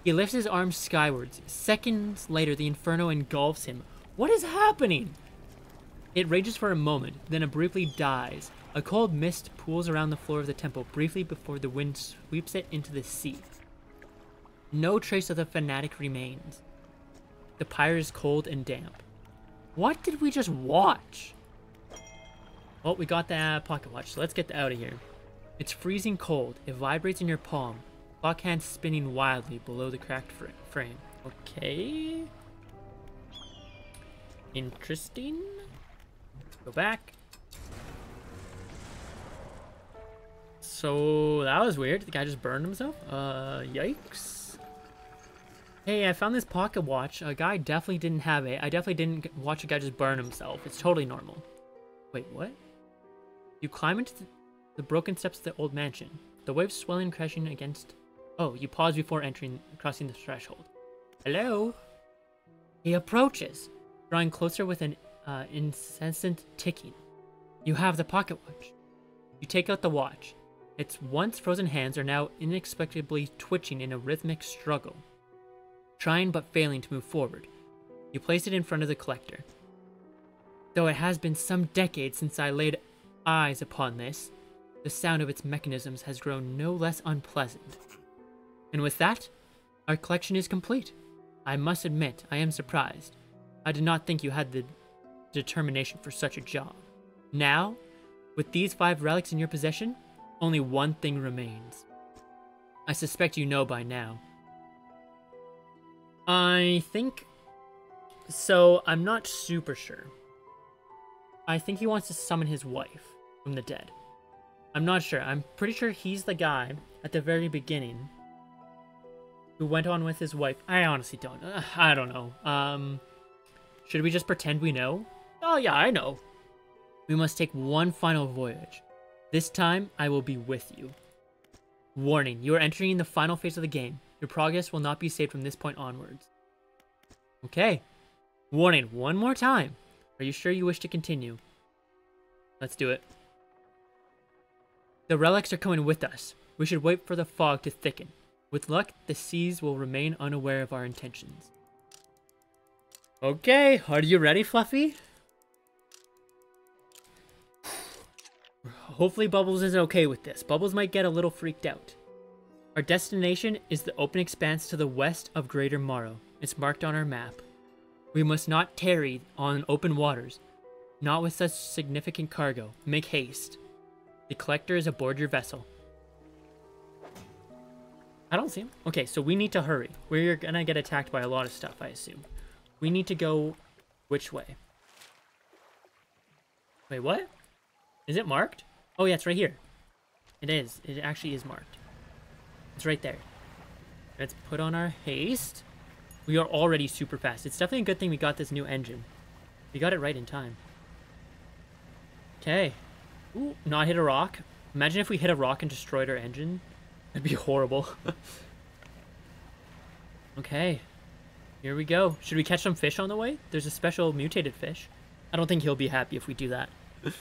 He lifts his arms skywards. Seconds later, the inferno engulfs him. What is happening? It rages for a moment, then it briefly dies. A cold mist pools around the floor of the temple briefly before the wind sweeps it into the sea. No trace of the fanatic remains. The pyre is cold and damp. What did we just watch? Oh, we got the pocket watch, so let's get out of here. It's freezing cold. It vibrates in your palm. Clock hands spinning wildly below the cracked fr frame. Okay. Interesting. Go back. So that was weird. The guy just burned himself. Uh, yikes. Hey, I found this pocket watch. A guy definitely didn't have it. I definitely didn't watch a guy just burn himself. It's totally normal. Wait, what? You climb into the broken steps of the old mansion. The waves swelling crashing against... Oh, you pause before entering, crossing the threshold. Hello? He approaches, drawing closer with an uh, incessant ticking. You have the pocket watch. You take out the watch. Its once frozen hands are now inexplicably twitching in a rhythmic struggle, trying but failing to move forward. You place it in front of the collector. Though it has been some decades since I laid eyes upon this, the sound of its mechanisms has grown no less unpleasant. And with that, our collection is complete. I must admit, I am surprised. I did not think you had the determination for such a job. Now, with these five relics in your possession, only one thing remains. I suspect you know by now. I think... So, I'm not super sure. I think he wants to summon his wife from the dead. I'm not sure. I'm pretty sure he's the guy at the very beginning who went on with his wife. I honestly don't. Uh, I don't know. Um, should we just pretend we know? Oh yeah, I know. We must take one final voyage. This time, I will be with you. Warning, you are entering the final phase of the game. Your progress will not be saved from this point onwards. Okay. Warning, one more time. Are you sure you wish to continue? Let's do it. The relics are coming with us. We should wait for the fog to thicken. With luck, the seas will remain unaware of our intentions. Okay, are you ready, Fluffy? [SIGHS] Hopefully Bubbles is okay with this. Bubbles might get a little freaked out. Our destination is the open expanse to the west of Greater Marrow. It's marked on our map. We must not tarry on open waters, not with such significant cargo. Make haste. The collector is aboard your vessel. I don't see him. Okay, so we need to hurry. We're gonna get attacked by a lot of stuff, I assume. We need to go which way? Wait, what? Is it marked? Oh yeah, it's right here. It is. It actually is marked. It's right there. Let's put on our haste. We are already super fast. It's definitely a good thing we got this new engine. We got it right in time. Okay. Ooh, not hit a rock. Imagine if we hit a rock and destroyed our engine. That'd be horrible. [LAUGHS] okay. Here we go. Should we catch some fish on the way? There's a special mutated fish. I don't think he'll be happy if we do that. [LAUGHS]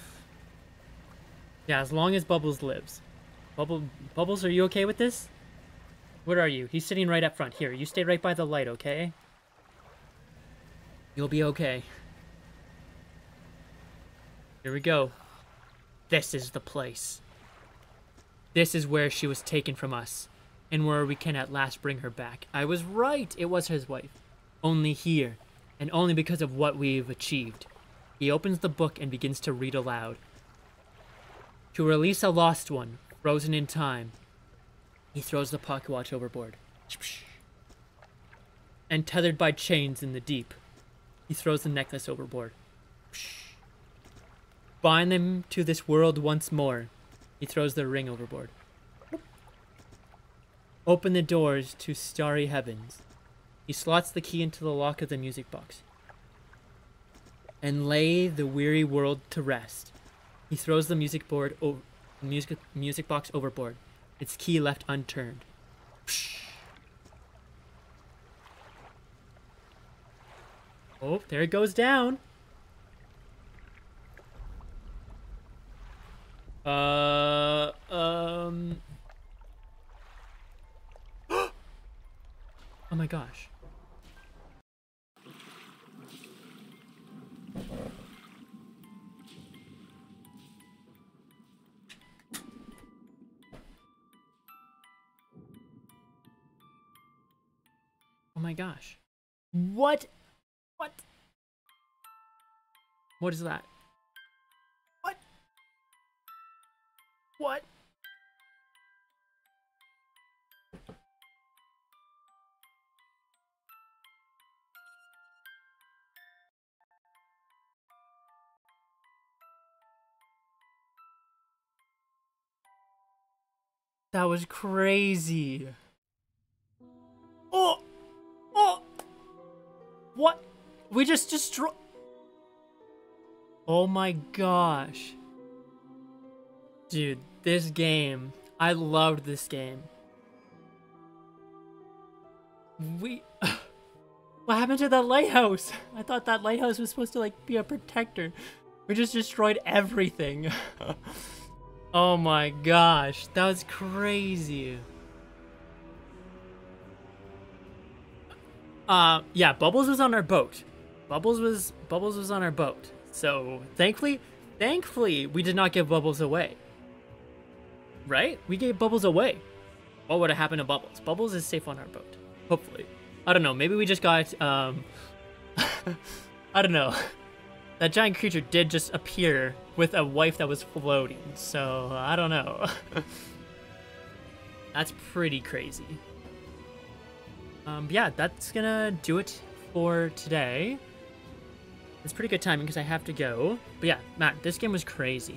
yeah, as long as Bubbles lives. Bubble, Bubbles, are you okay with this? Where are you? He's sitting right up front. Here, you stay right by the light, okay? You'll be okay. Here we go. This is the place. This is where she was taken from us, and where we can at last bring her back. I was right, it was his wife. Only here, and only because of what we've achieved. He opens the book and begins to read aloud. To release a lost one, frozen in time, he throws the pocket watch overboard. And tethered by chains in the deep, he throws the necklace overboard. Bind them to this world once more. He throws the ring overboard. Open the doors to starry heavens. He slots the key into the lock of the music box. And lay the weary world to rest. He throws the music board over music music box overboard. Its key left unturned. Oh, there it goes down. Uh, um. [GASPS] oh my gosh. Oh my gosh. What? What? What is that? What? What? That was crazy. Oh! Oh! What? We just destroyed... Oh my gosh. Dude, this game. I loved this game. We... [LAUGHS] what happened to that lighthouse? I thought that lighthouse was supposed to, like, be a protector. We just destroyed everything. [LAUGHS] oh my gosh. That was crazy. Uh, yeah, Bubbles was on our boat. Bubbles was Bubbles was on our boat. So, thankfully, thankfully, we did not give Bubbles away. Right? We gave Bubbles away. What would have happened to Bubbles? Bubbles is safe on our boat. Hopefully. I don't know. Maybe we just got, um... [LAUGHS] I don't know. That giant creature did just appear with a wife that was floating. So, I don't know. [LAUGHS] that's pretty crazy. Um, yeah, that's gonna do it for today. It's pretty good timing because I have to go. But yeah, Matt, this game was crazy.